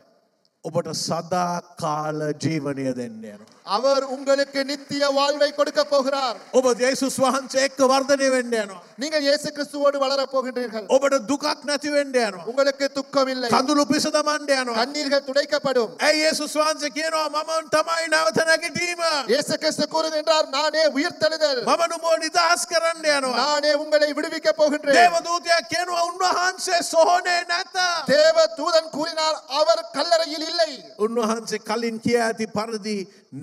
ඔබට සදා කාල ජීවනය දෙන්න යනවා. அவர் உங்களுக்கு நித்திய வாழ்வை கொடுக்க போகிறார் ඔබ ජේසුස් වහන්සේ එක්ක වර්ධනය වෙන්න යනවා. நீங்கள் இயேசு கிறிஸ்துவோடு வளரப் போகின்றீர்கள் ඔබට දුකක් නැති වෙන්න යනවා. உங்களுக்கு துக்கம் இல்லை කඳුළු පිස දමන්න යනවා. கண்ணீர்கள் துடைக்கப்படும் ඇයි ඒසුස් වහන්සේ කියනවා මම තමයි නැවත නැගිටීම. இயேசு கிறிஸ்து கூறுகின்றார் நானே உயிர்த்தெழுதல் මම නුඹව නිදහස් කරන්න යනවා. நானே உங்களை விடுவிக்க போகின்றேன் දේවදූතයක් කියනවා උන්වහන්සේ සොහොනේ නැත. தேவ தூதன் கூறினார் அவர் கல்லறையில் இல்லை උන්වහන්සේ කලින් කියා ඇති පරදි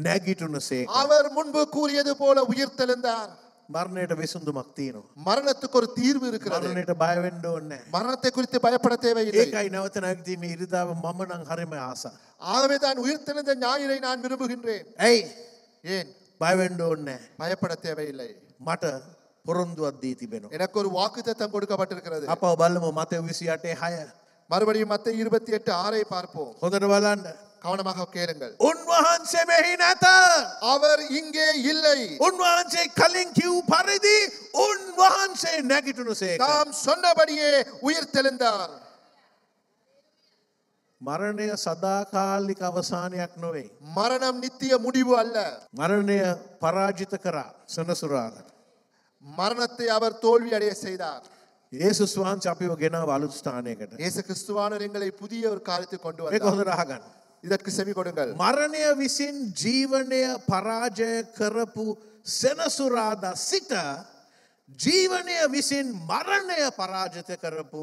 නැගිටුනසේ. அவர் முன்பு கூறியது போல உயிர்த்தெழுந்தார் මරණයට විසුඳුමක් තියෙනවා. மரணத்துக்கு ஒரு தீர்வு இருக்கிறது මරණයට බයවෙන්න ඕනේ. மரணத்தை குறித்து பயப்பட தேவையில்லை ඒකයි නැවත නැගිටීම ඉරිදාව මම නම් හරිම ආස. ஆகவே தான் உயிர்த்தெழுந்த ஞாயிறை நான் விரும்புகின்றேன் ඇයි ஏன் බයවෙන්න ඕනේ. பயப்பட தேவையில்லை මට පොරොන්දුවක් දී තිබෙනවා. எனக்கு ஒரு வாக்குத்தத்தம் கொடுக்கப்பட்டிருக்கிறது අප බලමු මතය විසි අටේ හය. மறுபடியும் மத்த இருபத்தி எட்டு ஆறை பார்ப்போம் හොඳට බලන්න. கவனமாக கேளுங்கள் උන්වහන්සේ මෙහි නැත. அவர் இங்கே இல்லை උන්වහන්සේ කලින් කිව් පරිදි උන්වහන්සේ නැගිටුණුසේ. தாம் சொன்னபடியே உயிர்த்தெழுந்தார் මරණය සදාකාලික අවසානයක් නොවේ. மரணம் நித்திய முடிவு அல்ல මරණය පරාජිත කරා සනසුරාද. மரணத்தை அவர் தோல்வி அடைய செய்தார் ඒසුස් වහන්ස අපිව ගෙන වලුස්ථානයකට. இயேசு கிறிஸ்துவானவர் எங்களை புதிய ஒரு காரியத்தை கொண்டு ඒක வந்தார் හොඳ රහගන්න. இதற்கு செவி கொடுங்கள் මරණය විසින් ජීවනය පරාජය කරපු සෙනසුරාද සිට ජීවනය විසින් මරණය පරාජත කරපු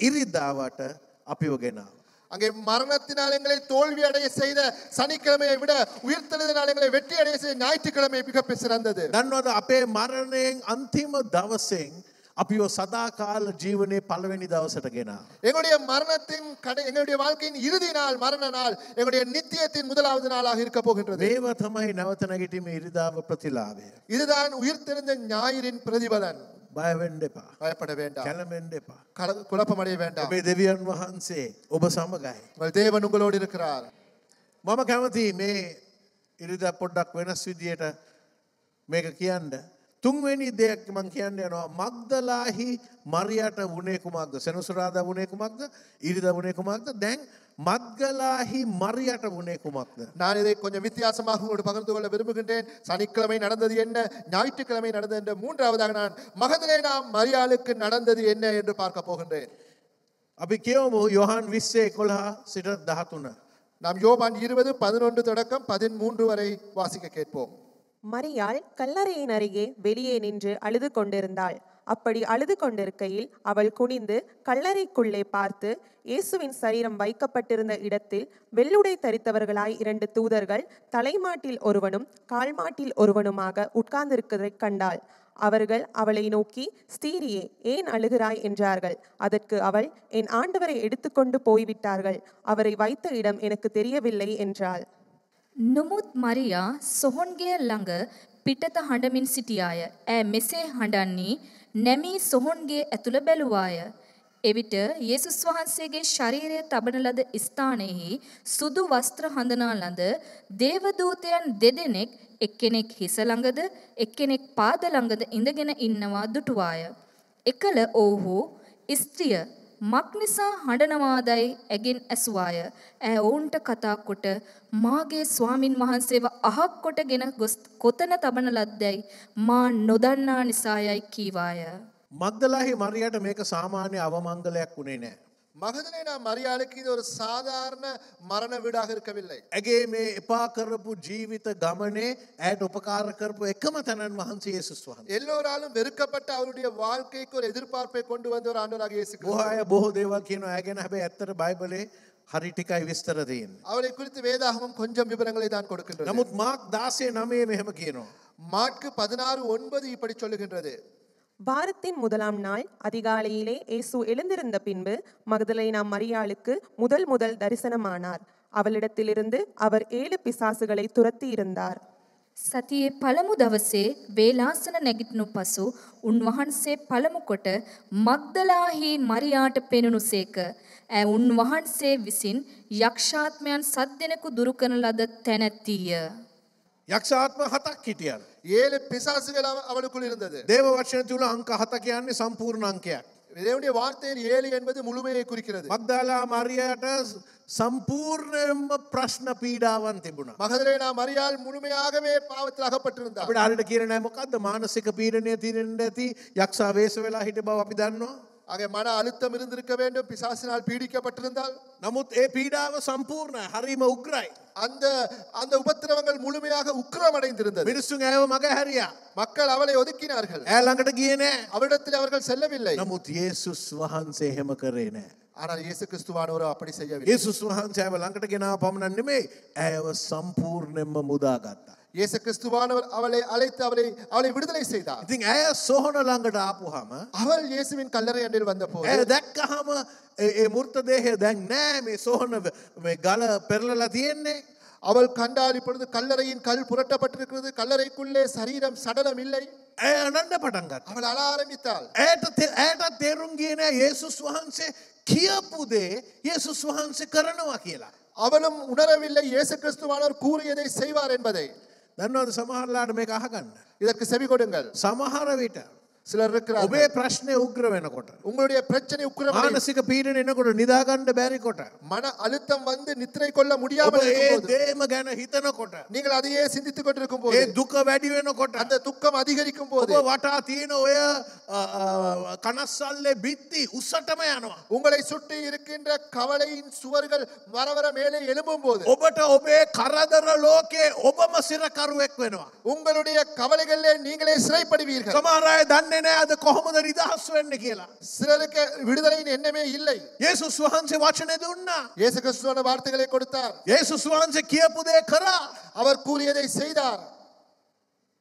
ඉරිදාවට අපිව ගෙනාව. அங்கே மரணத்தினால் எங்களை தோல்வி அடைய செய்த சனிக்கிழமையை விட உயிர்த்தெழுதினால் எங்களை வெற்றி அடைய செய்த ஞாயிற்றுக்கிழமை மிக சிறந்தது දන්නවද අපේ මරණයෙන් අන්තිම දවසෙන් අපිෝ සදාකාල ජීවනය පළවෙනි දවසට ගෙනා. எங்களுடைய மரணத்தின் கடை எங்களுடைய வாழ்க்கையின் இறுதி நாள் மரண நாள் எங்களுடைய நித்தியத்தின் முதலாவது நாளாக இருக்க போகின்றது දේව තමයි නැවත නැගිටීම ඉරිදාව ප්‍රතිලාභය. இதுதான் உயிர்த்தெழுந்த ஞாயிறின் பிரதிபலன் බයවෙන්ඩ එපා. பயப்பட வேண்டாம் කැලමෙන්ඩ එපා. கல- குழப்பமடைய வேண்டாம் ඔබේ දෙවියන් වහන්සේ ඔබ සමගයි. உங்கள் தேவன் உங்களோடு இருக்கிறார் මම කැමති මේ ඉරිද පොඩ්ඩක් වෙනස් විදියට මේක කියන්න. තුන්වෙනි දෙයක් මං කියන්න යනවා මක්දලාහි මරියට වනේ කුමක්ද සෙනසුරාද වනේ කුමක්ද ඉරිද වනේ කුමක්ද දැන් මත්ගලාහි මරියට වනේ කුමක්ද. நான் இதை கொஞ்சம் வித்தியாசமாக உங்களோடு பகிர்ந்து கொள்ள விரும்புகின்றேன் சனிக்கிழமை நடந்தது என்ன ஞாயிற்றுக்கிழமை நடந்தது என்ற மூன்றாவதாக நான் மகதிலே நாம் மரியாளுக்கு நடந்தது என்ன என்று பார்க்க போகின்றேன் අපි කියවමු යොහන් විස්සේ කොළහා සිට දහතුන. நாம் யோபான் இருபது பதினொன்று தொடக்கம் பதிமூன்று வரை வாசிக்க கேட்போம் மரியாள் கல்லறையின் அருகே வெளியே நின்று அழுது கொண்டிருந்தாள். அப்படி அழுது கொண்டிருக்கையில் அவள் குனிந்து கல்லறைக்குள்ளே பார்த்து இயேசுவின் சரீரம் வைக்கப்பட்டிருந்த இடத்தில் வெள்ளுடை தரித்தவர்களாய் இரண்டு தூதர்கள் தலைமாட்டில் ஒருவனும் கால்மாட்டில் ஒருவனுமாக உட்கார்ந்திருக்கிறதைக் கண்டாள். அவர்கள் அவளை நோக்கி ஸ்தீரியே ஏன் அழுகிறாய்? என்றார்கள். அதற்கு அவள் என் ஆண்டவரை எடுத்துக்கொண்டு போய்விட்டார்கள். அவரை வைத்த இடம் எனக்கு தெரியவில்லை என்றாள். නොමුත් මරියා සොහොන්ගේ ළඟ පිටත හඬමින් සිටියාය. ඇ මෙසේ හඬන්නේ නැමී සොහොන්ගේ ඇතුළ බැලුවාය. එවිට යේසුස් වහන්සේගේ ශරීරය තබන ලද ස්ථානයෙහි සුදු වස්ත්‍ර හඳනා ලද දේවදූතයන් දෙදෙනෙක් එක්කෙනෙක් හිස ළඟද එක්කෙනෙක් පාද ළඟද ඉඳගෙන ඉන්නවා දුටුවාය. එකල ඔවුහු ස්ත්‍රිය මක් නිසා හඬනවාදයි ඇගෙන් ඇසුවාය. ඇ ඔවුන්ට කතා කොට මාගේ ස්වාමින් වහන්සේව අහක් කොටගෙන ගොස් කොතන තබන ලද්දැයි මා නොදන්නා නිසායයි කීවාය. මක්දලාහි මරියට මේක සාමාන්‍ය අවමංගලයක් වුණේ නෑ. மகதிலே நாம் மரியாளுக்கு இது ஒரு சாதாரண மரண வீடாக இருக்கவில்லை ඇගේ මේ එපා කරපු ජීවිත ගමනේ ඇයට උපකාර කරපු එකම තැනන් වහන්සේ ඒසුස් වහන්. எல்லோராலும் வெறுக்கப்பட்ட அவருடைய வாழ்க்கைக்கு ஒரு எதிர்பார்ப்பை கொண்டு வந்த ஒரு ஆண்டவராக இயேசு கிறிஸ்து. බොහය බොහෝ දේවල් කියන ඇගෙන හැබ ඇත්තට බයිබලේ හරි ටිකයි විස්තරදයෙන්. அவரை குறித்து வேதாகமம் கொஞ்சம் விவரங்களை தான் கொடுக்கின்றது නමුත් මාක් දාසේ නමේ මෙහෙම කියනවා. மாற்கு பதினாறு ஒன்பது இப்படி சொல்லுகின்றது வாரத்தின் முதலாம் நாள் அதிகாலையிலே இயேசு எழுந்திருந்த பின்பு மகதலேனா மரியாளுக்கு முதல் முதல் தரிசனமானார் அவளிடத்திலிருந்து அவர் ஏழு பிசாசுகளை துரத்தி இருந்தார் සතියේ පළමු දවසේ වේලාසන නැගිටනු පසු උන්වහන්සේ පළමු කොට මග්දලාහි මරියාට පෙනුණු සේක. ඇ උන්වහන්සේ විසින් යක්ෂාත්මයන් සද්දෙනෙකු දුරුකන ලද තැනැත්තිය. යක්ෂාත්ම හතක් හිටියන්. ஏழு பிசாசுகள் அவ- அவளுக்குள் இருந்தது දේව වචන තුළ අංක හත කියන්නේ සම්පූර්ණ අංකයක්. தேவனுடைய வார்த்தையில் ஏழு என்பது முழுமையை குறிக்கிறது මක්දාලා මරියට සම්පූර්ණයෙන්ම ප්‍රශ්න පීඩාවන් තිබුණා. மகதலேனா மரியாள் முழுமையாகவே பாவத்தில் அகப்பட்டிருந்தார் අපිට අරට කියරනෑ මොකක්ද මානසික පීඩනය තිරෙන්ට ඇති යක්ෂා වේශ වෙලා හිට බව අපි දන්නවා. ஆக மன அழுத்தம் இருந்திருக்க வேண்டும் பிசாசினால் பீடிக்கப்பட்டிருந்தால் නමුත් ඒ පීඩාව සම්පූර්ණ හරිම උග්‍රයි. அந்த அந்த உபத்திரவங்கள் முழுமையாக உக்கிரமடைந்திருந்தது මිනිස්සුන් ඇව මග හැරියා. மக்கள் அவளை ஒதுக்கினார்கள் ඇ ළඟට කියනෑ. அவரிடத்தில் அவர்கள் செல்லவில்லை නමුත් ඒසුස් වහන්සේ හෙම කරේ නෑ. ஆனால் இயேசு கிறிஸ்துவானவரோ அப்படி செய்யவில்லை ඒසුස් වහන්සෑව ළඟට ගෙනාව පමණන් නෙමේ ඇව සම්පූර්ණයෙන්ම මුදාගත්තා. இயேசு கிறிஸ்துவானவர் அவளை அழைத்து அவளை அவளை விடுதலை செய்தார். ඉතින් ඇය සොහොන ළඟට ආපුහම அவள் இயேசுவின் கல்லறை அண்டில் வந்தபோது ඇය දැක්කහම ඒ මෘත දේහය දැන් නෑ මේ සොහොන මේ ගල පෙරලලා තියෙන්නේ. அவள் கண்டால் இப்பொழுது கல்லறையின் கல் புரட்டப்பட்டிருக்கிறது கல்லறைக்குள்ளே சரீரம் சடலம் இல்லை அனண்ட படங்கள் அவள் அழ ஆரம்பித்தாள். ஏட்ட தேருங்கின இயேசுஸ் வஹன்சே கியப்புதே இயேசுஸ் வஹன்சே கரணுவா கியலா அவளும் உணரவில்லை இயேசு கிறிஸ்துவானவர் கூறியதை செய்வார் என்பதை. දන්නවද සමහරලාට මේක අහගන්න. இதற்கு செவி கொடுங்கள் සමහර විට சிலர் இருக்கிறார்கள் ඔබේ ප්‍රශ්නය උග්‍ර වෙනකොට. உங்களுடைய பிரச்சனை உக்கிரமடை මානසික පීඩන එනකොට නිදාගණ්ඩ බැරිකොට. மன அழுத்தம் வந்து நித்திரை கொள்ள ඔබ முடியாமல் ඒ இருக்கும்போது, දේම ගැන හිතනකොට. நீங்கள் அதையே சிந்தித்துக் கொண்டிருக்கும் ඒ போது දුක වැඩි වෙනකොට. அந்த துக்கம் அதிகரிக்கும் போது ඔබ වටා තියෙන ඔය අ, අ, කනස්සල්ලේ බිත්ති උස්සටම යනවා. உங்களை சுற்றி இருக்கின்ற கவலையின் சுவர்கள் வர வர மேலே எழும்பும் போது ඔබට ඔබේ කරදර ලෝකේ ඔබම සිරකරුවෙක් වෙනවා. உங்களுடைய கவலைகளிலே நீங்களே சிறைப்படுவீர்கள் සමහරය දන්නේ නෑ අද කොහොමද නිදහස් වෙන්න කියලා. சிலருக்கு விடுதலையின் எண்ணமே இல்லை යේසුස් වහන්සේ වචනය දුන්නා. இயேசு கிறிஸ்துவான வார்த்தைகளை கொடுத்தார் යේසුස් වහන්සේ කියපු දේ කරා. அவர் கூறியதை செய்தார்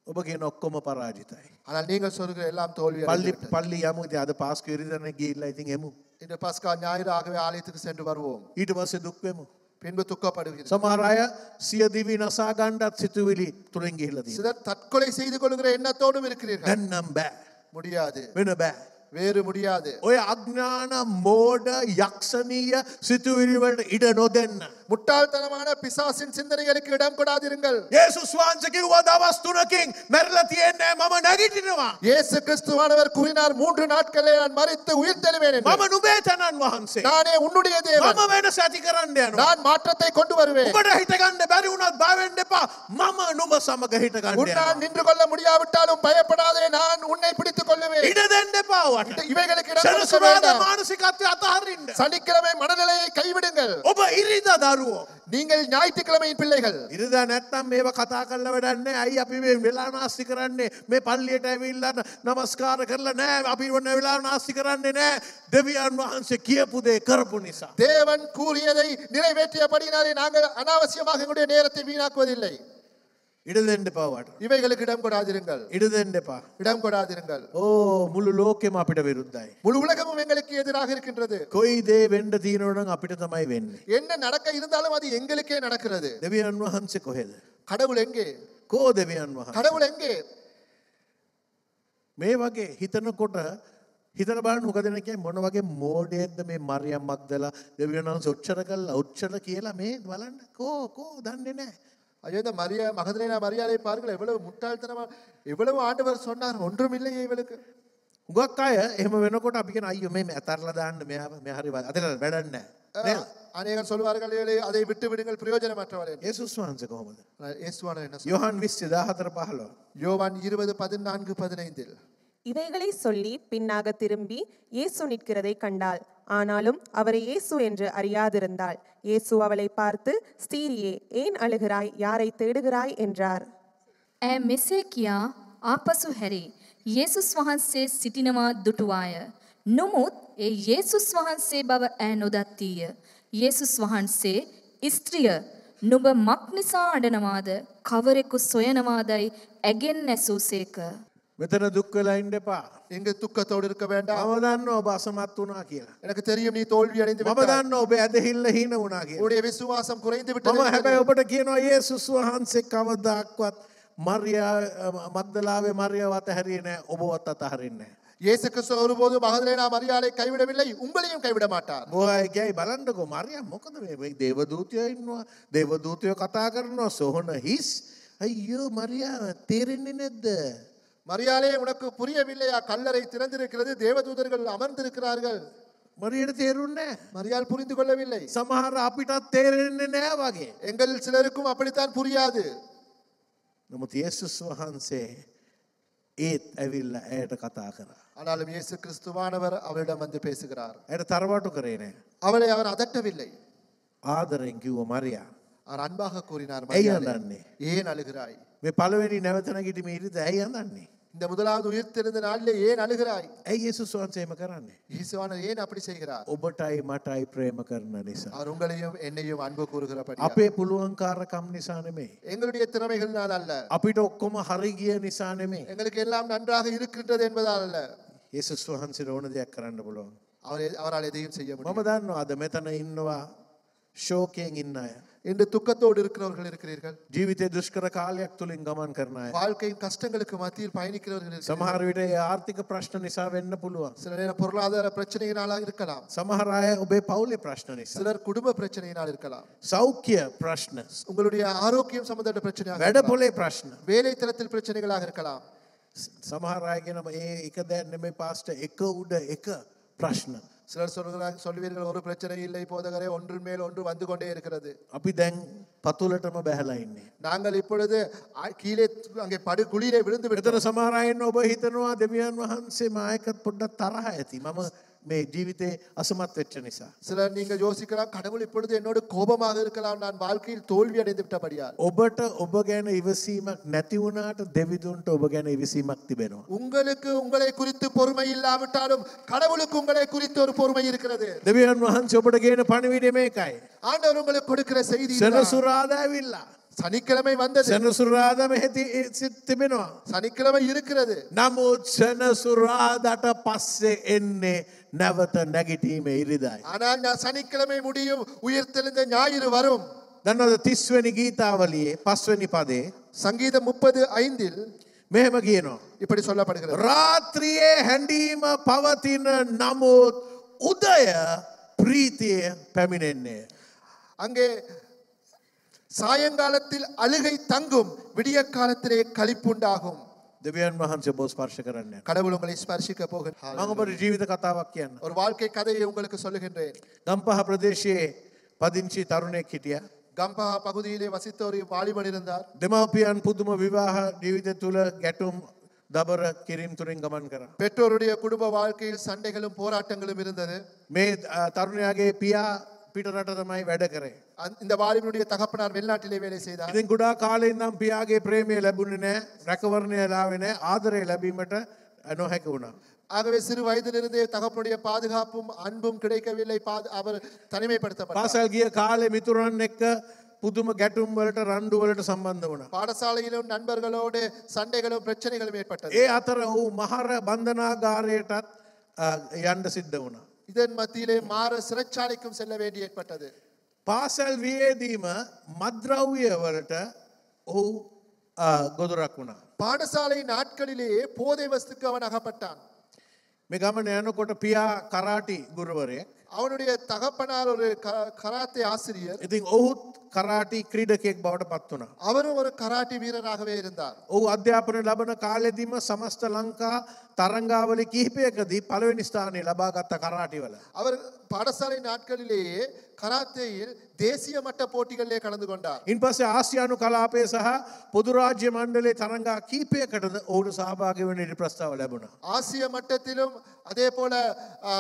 ඔබගේ නොක්කොම පරාජිතයි. ஆனால் நீங்கள் சொல்கிற எல்லாம் தோல்வி පල්ලි அடைந்துவிட்டது. පල්ලි යමුද අද පාස්ක විරිදන ගිල්ල ඉතින් එමු. இன்று பஸ்கா ஞாயிறு ஆகவே ஆலயத்துக்கு சென்று வருவோம் ඊට පස්සේ දුක්වෙමු. பின்பு துக்கப்படுகிறது සමහර අය සියදිවි නසා ගණ්ඩත් සිතුවිලි තුරෙන් ගිහිලදී. சிலர் தற்கொலை செய்து கொள்கிற எண்ணத்தோடும் இருக்கிறீர்கள் දැන්නම් බෑ. முடியாது win or bad வேறு முடியாது ඔය අඥ්ඥාන මෝඩ යක්ෂණීය සිතුවිරිවට ඉඩ නොදෙන්න. முட்டாள்தனமான பிசாசின் சிந்தனைகளுக்கு இடம் கொடாதிருங்கள் ඒසුස් වහන්ස කිව්වා දවස් තුනකින් මැරල තියෙන්නේ මම නැගිටිනවා. இயேசு கிறிஸ்துவானவர் கூறினார் மூன்று நாட்களே நான் மறித்து உயிர் தெழுவேன் என்று. මම නුබේ තැනන් වහන්සේ. நானே உன்னுடைய தேவன் මම වෙන සැති කරන්න යනවා. நான் மாற்றத்தை கொண்டு வருவேன் ඔබට හිටගන්න බැරි වුණත් බාවෙන්ඩ එපා මම නුබ සමග හිටගන්න உன்னால் நின்று கொள்ள முடியாவிட்டாலும் பயப்படாதே நான் உன்னை பிடித்துக் கொள்ளுவேன் ඉඩ දෙන්න එපාවට. இவைகளுக்கு இடம் கொடுக்க සැනසුරාද வேண்டாம். මානසිකත්වය අතහරින්ට. சனிக்கிழமை மனநிலையை கைவிடுங்கள் ඔබ ඉරිද දරුවෝ. நீங்கள் ஞாயிற்றுக்கிழமையின் பிள்ளைகள் ඉරිද නැත්තම් මේව කතා කල්ල වැඩන්නේ ඇයි අපි මේ වෙලා නාස්ති කරන්නේ මේ පල්ලියට ඇවිල්ලන්න නමස්කාර කරලා නෑ අපි වන්න වෙලා නාස්ති කරන්නේ නෑ දෙවියන් වහන්සේ කියපුදේ කරපු නිසා. தேவன் கூறியதை நிறைவேற்றியபடினாலே நாங்கள் அனாவசியமாக எங்களுடைய நேரத்தை வீணாக்குவதில்லை ඉඩ දෙන්න පවට. இவைகளுக்கு இடம் கொடாதிருங்கள் ඉඩ දෙන්න එපා. இடம் கொடாதிருங்கள் ඕ මුළු ලෝකෙම අපිට විරුද්ධයි. முழு உலகமும் எங்களுக்கு எதிராக இருக்கின்றது කොයි දේ වෙන්ඩ තියනවන අපිට තමයි වෙන්නේ. என்ன நடக்க இருந்தாலும் அது எங்களுக்கே நடக்கிறது දෙවියන් වහන්සේ කොහෙද. கடவுள் எங்கே කෝ දෙවියන් වහ. கடவுள் எங்கே මේ වගේ හිතනකොට හිතන බලන්න හොකදනක මොන වගේ මෝඩයක්ද මේ මරියම් මක්දලා දෙවියනන් ඔච්චර කල් ඔච්චර කියලා මේ බලන්න කෝ කෝ දන්නේ නෑ. ஐயோ இந்த மரியா மகதலேனா மரியாதை பாருங்கள் எவ்வளவு முட்டாள்தனமா எவ்வளவு ஆண்டவர் சொன்னார் ஒன்றும் இல்லையே இவளுக்கு උගක් අය එහම වෙනකොට අපික අයු මේ ඇතරල දාන්න මෙ මෙහරි අතර වැඩන්න. அஹ், அநேகர் சொல்வார்கள் "ஏலே, அதை விட்டு விடுங்கள் பிரயோஜனமற்றவர் என்று. ඒසුස් වහන්ස කොහොමද. ஆனால் இயேசுவானவர் என்ன சொன்னார்? යොහන් විශ්්‍ය දාහතර පහලෝ. யோவான் இருபது பதினான்கு பதினைந்தில் இவைகளை சொல்லி பின்னாக திரும்பி இயேசு நிற்கிறதை கண்டாள் ஆனாலும் அவரை இயேசு என்று அறியாதிருந்தாள் இயேசு அவளை பார்த்து ஸ்தீரியே ஏன் அழுகிறாய் யாரை தேடுகிறாய் என்றார் ඇ මෙසේ කියා ආපසු හැරි. යේසුස් වහන්සේ සිටිනවා දුටුවාය. නොමුත් ඒ යේසුස් වහන්සේ බව ඇ නොදත්තීය. යේසුස් වහන්සේ ස්ත්‍රිය නුඹ මක් නිසා අඩනවාද කවරෙකු සොයනවාදයි ඇගෙන් නැසූසේක. මෙතන දුක්වෙලා ඉන්ඩ එපා. எங்கு துக்கத்தோடு இருக்க வேண்டாம் මම දන්න ඔබ අසමත් වනා කියලා. எனக்கு தெரியும் நீ தோல்வி அடைந்து මම விட்டாய். දන්න ඔබ ඇදහිල්ල හීන වනා කියලා. உன்னுடைய விசுவாசம் குறைந்து விட்டது මම என்பதை හැබැයි ඔබට කියනවා ඒ සුස්ව හන්සේ කවදක්වත් මර්යා මද්දලාවේ මර්යවත හැරිය නෑ ඔබවත් අතහරින්නේ. இயேசு கிறிஸ்து ஒருபோது மகதலேனா மரியாதை கைவிடவில்லை உங்களையும் கைவிட மாட்டார் බෝයගැයි බලන්ඩකෝ මරිය මොකද මේ දේවදූතය ඉන්නවා දේවදූතයෝ කතා කරනවා සොහොන හිස් අයියෝ මරියා තේරෙන්නේ නැද්ද. மரியாலே உனக்கு புரியவில்லையா கல்லறை திறந்திருக்கிறது தேவதூதர்கள் அமர்ந்திருக்கிறார்கள் මරියට තේරුන්නේ නෑ. மரியாள் புரிந்து கொள்ளவில்லை සමහර අපිටත් තේරෙන්නේ නෑ වගේ. எங்கள் சிலருக்கும் அப்படித்தான் புரியாது නමුත් යේසුස් වහන්සේ ඒත් ඇවිල්ල ඇයට කතා කරා. ஆனாலும் இயேசு கிறிஸ்துவானவர் அவளிடம் வந்து பேசுகிறார் ඇයට තරවටු කරේ නෑ. அவளை அவர் அதட்டவில்லை ආදරෙන් කිව්ව මරයා. அவர் அன்பாக கூறினார் ඇයි மரியாளே, අඳන්නේ? ஏன் அழுகிறாய் මේ පළවෙනි නැවතනගිට මීරිද ඇයි අඳන්නේ. இந்த முதலாவது உயிர்த்தெழுந்த நாளிலே ஏன் அழுகிறாய் ඇයි යේසුස් වහන්සේම කරන්නේ. இயேசுவானவர் ஏன் அப்படி செய்கிறார் ඔබටයි මටයි ප්‍රේම කරන නිසා. அவர் உங்களையும் என்னையும் அன்பு கூறுகிறபடி අපේ පුළුවන්කාරකම් නිසා නෙමේ. எங்களுடைய திறமைகள்னால் அல்ல අපිට ඔක්කොම හරි ගිය නිසා නෙමේ. எங்களுக்கு எல்லாம் நன்றாக இருக்கின்றது என்பதால் அல்ல යේසුස් වහන්සේ ඕන දෙයක් කරන්න පුළුවන්. அவர் அவரால் எதையும் செய்ய முடியும் මම දන්නවා අද මෙතන ඉන්නවා ශෝකයෙන් ඉන්න අය. இன்று துக்கத்தோடு இருக்கிறவர்கள் இருக்கிறீர்கள் ජීවිතය දුෂ්කර කාලයක් තුළින් ගමන් කරන අය. வாழ்க்கையின் கஷ்டங்களுக்கு மத்தியில் பயணிக்கிறவர்கள் இருக்கிறீர்கள். සමහර විට ඒ ආර්ථික ප්‍රශ්න නිසා වෙන්න පුළුවන්. சில நேரம் பொருளாதார பிரச்சனையினால இருக்கலாம் සමහර අය ඔබේ පවුලේ ප්‍රශ්න නිසා. சிலர் குடும்ப பிரச்சனையினால் இருக்கலாம் සෞඛ්‍ය ප්‍රශ්න. உங்களுடைய ஆரோக்கியம் சம்பந்தப்பட்ட பிரச்சனையாக இருக்கலாம். වැඩපොලේ ප්‍රශ්න. வேலை தளத்தில் பிரச்சனைகளாக இருக்கலாம் සමහර අයගෙන ඒ එක දැන් නෙමේ පාස්ට එක උඩ එක ප්‍රශ්න. சிலர் சொல்கிறாங்க சொல்வீர்கள் ஒரு பிரச்சனை இல்லை போதகரே ஒன்று மேல் ஒன்று வந்து கொண்டே இருக்கிறது අපි දැන් පතුලටම බැහලා ඉන්නේ. நாங்கள் இப்பொழுது ஆ- கீழே அங்கே படு குளிரே விழுந்து මෙතන விட்டோம் සමහරයෙන් ඔබ හිතනවා දෙවියන් වහන්සේ මායකත් පොඩ්ඩක් තරහ ඇති. මම මේ ජීවිතේ අසමත් වෙච්ච නිසා. சிலர் நீங்கள் யோசிக்கலாம் கடவுள் இப்பொழுது என்னோடு கோபமாக இருக்கலாம் நான் வாழ்க்கையில் தோல்வி அடைந்து விட்டபடியால் ඔබට ඔබ ගැන ඉවසීමක් නැති වුණාට දෙවිදුන්ට ඔබ ගැන ඉවසීමක් තිබෙනවා. உங்களுக்கு உங்களை குறித்து பொறுமை இல்லாவிட்டாலும் கடவுளுக்கு உங்களை குறித்து ஒரு பொறுமை இருக்கிறது දෙවියන් වහන්සේ ඔබට ගේන පණවිඩ මේකයි. ஆண்டவர் உங்களுக்கு கொடுக்கிற செய்தி இதுதான். සෙනසුරාද ඇවිල්ලා. சனிக்கிழமை வந்தது සෙනසුරාද මෙහෙති සිත් තිබෙනවා. சனிக்கிழமை இருக்கிறது නමුත් සෙනසුරාදට පස්සේ එන්නේ නැවත නැගිටීම ඉරිදායි. ஆனால் நான் சனிக்கிழமை முடியும் உயிர் தெளிந்த ஞாயிறு வரும் දන්නවද තිස්වනි ගීතාවලියේ පස්වනි පදේ சங்கீதம் முப்பது ஐந்தில் මෙහෙම කියනවා. இப்படி சொல்லப்படுகிறது රාත්‍රියයේ හැඩීම පවතින නමුත් උදය ප්‍රීතිය පැමිණෙන්නේ. அங்கே சாயங்காலத்தில் அழுகை தங்கும் விடிய காலத்திலே களிப்புண்டாகும் දෙවියන් වහන්සේ බෝ ස්පර්ශ කරන්න. கடவுள் உங்களை ஸ்பர்சிக்க මං போகிறார் ඔබට ජීවිත කතාවක් කියන්න. ஒரு வாழ்க்கை கதையை உங்களுக்கு சொல்லுகின்றேன் ගම්පහ ප්‍රදේශයේ පදිංචි තරුණෙක් හිටිය. கம்பா பகுதியிலே வசித்த ஒரு வாலிபன் இருந்தார் දෙමවපියන් පුදුම විවාහ ජීවිත තුළ ගැටුම් දබර කිරීම් තුරින් ගමන් කර. பெற்றோருடைய குடும்ப வாழ்க்கையில் சண்டைகளும் போராட்டங்களும் இருந்தது මේ අ, තරුණයාගේ පියා පිට රට තමයි වැඩ කරේ. அந்த- இந்த வாலிபனுடைய தகப்பனார் வெளிநாட்டிலே வேலை செய்தார் ඉතින් ගොඩා කාලෙන්නම් පියාගේ ප්‍රේමය ලැබුණේ නෑ රැකවරණය ලාවෙ නෑ ආදරය ලැබීමට නොහැක වුණා. ஆகவே சிறு வயதிலிருந்தே தகப்பனுடைய பாதுகாப்பும் அன்பும் கிடைக்கவில்லை பாது- அவர் தனிமைப்படுத்தப்பட்டார் පාසල් ගිය කාලෙ මිතුරන් එක්ක පුදුම ගැටුම් වලට රණ්ඩු වලට සම්බන්ධ වුණා. பாடசாலையிலும் நண்பர்களோடு சண்டைகளும் பிரச்சனைகளும் ஏற்பட்டது ඒ අතර ඔහු මහර බන්ධනාගාරයටත් අ, යන්ඩ සිද්ධ වුණා. இதன் மத்தியிலே மாற சிறைச்சாலைக்கும் செல்ல வேண்டி ஏற்பட்டது පාසල් වියේදීම මද්‍රව්‍ය වලට ඔහු අ, ගොදුරක් වුණා. பாடசாலை நாட்களிலேயே போதை வஸ்துக்கு அவன் அகப்பட்டான் මේ ගමන යනකොට පියා කරාටි ගුරුවරය. அவனுடைய தகப்பனார் ஒரு க- கராத்தே ஆசிரியர் ඉතින් ඔහුත් කරාටි ක්‍රීඩකෙක් බවට පත් වුණා. அவரும் ஒரு கராட்டி வீரராகவே இருந்தார் ඔහු අධ්‍යාපනය ලබන කාලෙදිම සමස්ත ලංකා තරංගාවලි කිහිපයකදී පළවෙනි ස්ථානය ලබාගත්ත කරාටිවල. அவர் பாடசாலை நாட்களிலேயே கராத்தேயில் தேசிய மட்ட போட்டிகளிலே கலந்து கொண்டார் ඉන් පස්සේ ආසියානු කලාපය සහ පොදුරාජ්‍ය මණ්ඩලේ තරංගා කීපයකටද ඔහුට සහභාගි වන ඉරි ප්‍රස්ථාව ලැබුණා. ஆசிய மட்டத்திலும் அதே போல ஆ,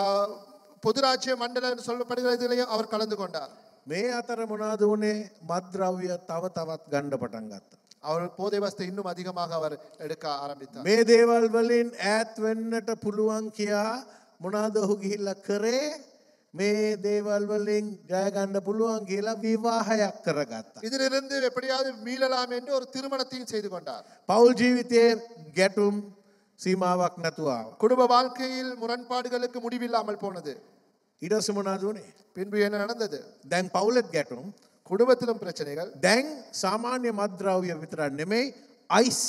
பொதுராஜ்ய மண்டலம் என்று சொல்லப்படுகிறதிலையும் அவர் கலந்து கொண்டார் මේ අතර මොනාද වනේ මද්‍රව්‍ය තව තවත් ගණ්ඩ පටන් ගත්ත. அவர் போதை வஸ்தை இன்னும் அதிகமாக அவர் எடுக்க ஆரம்பித்தார் මේ දේවල් වලින් ඈත් වෙන්නට පුළුවන් කියා මොනාද ඔහු ගිහිල්ල කරේ මේ දේවල් වලින් ජයගණ්ඩ පුළුවන් කියලා විවාහයක් කරගත්තා. இதிலிருந்து எப்படியாவது மீளலாம் என்று ஒரு திருமணத்தையும் செய்து கொண்டார் පවුල් ජීවිතයේ ගැටුම් සීමාවක් නැතුවාව. குடும்ப வாழ்க்கையில் முரண்பாடுகளுக்கு முடிவில்லாமல் போனது ඉඩස මොනාද වනේ. பின்பு என்ன நடந்தது දැන් පවුලත් ගැටුම් குடும்பத்திலும் பிரச்சனைகள் දැන් සාමාන්‍ය මද්‍රව්‍ය විතරක් නෙමෙයි අයිස්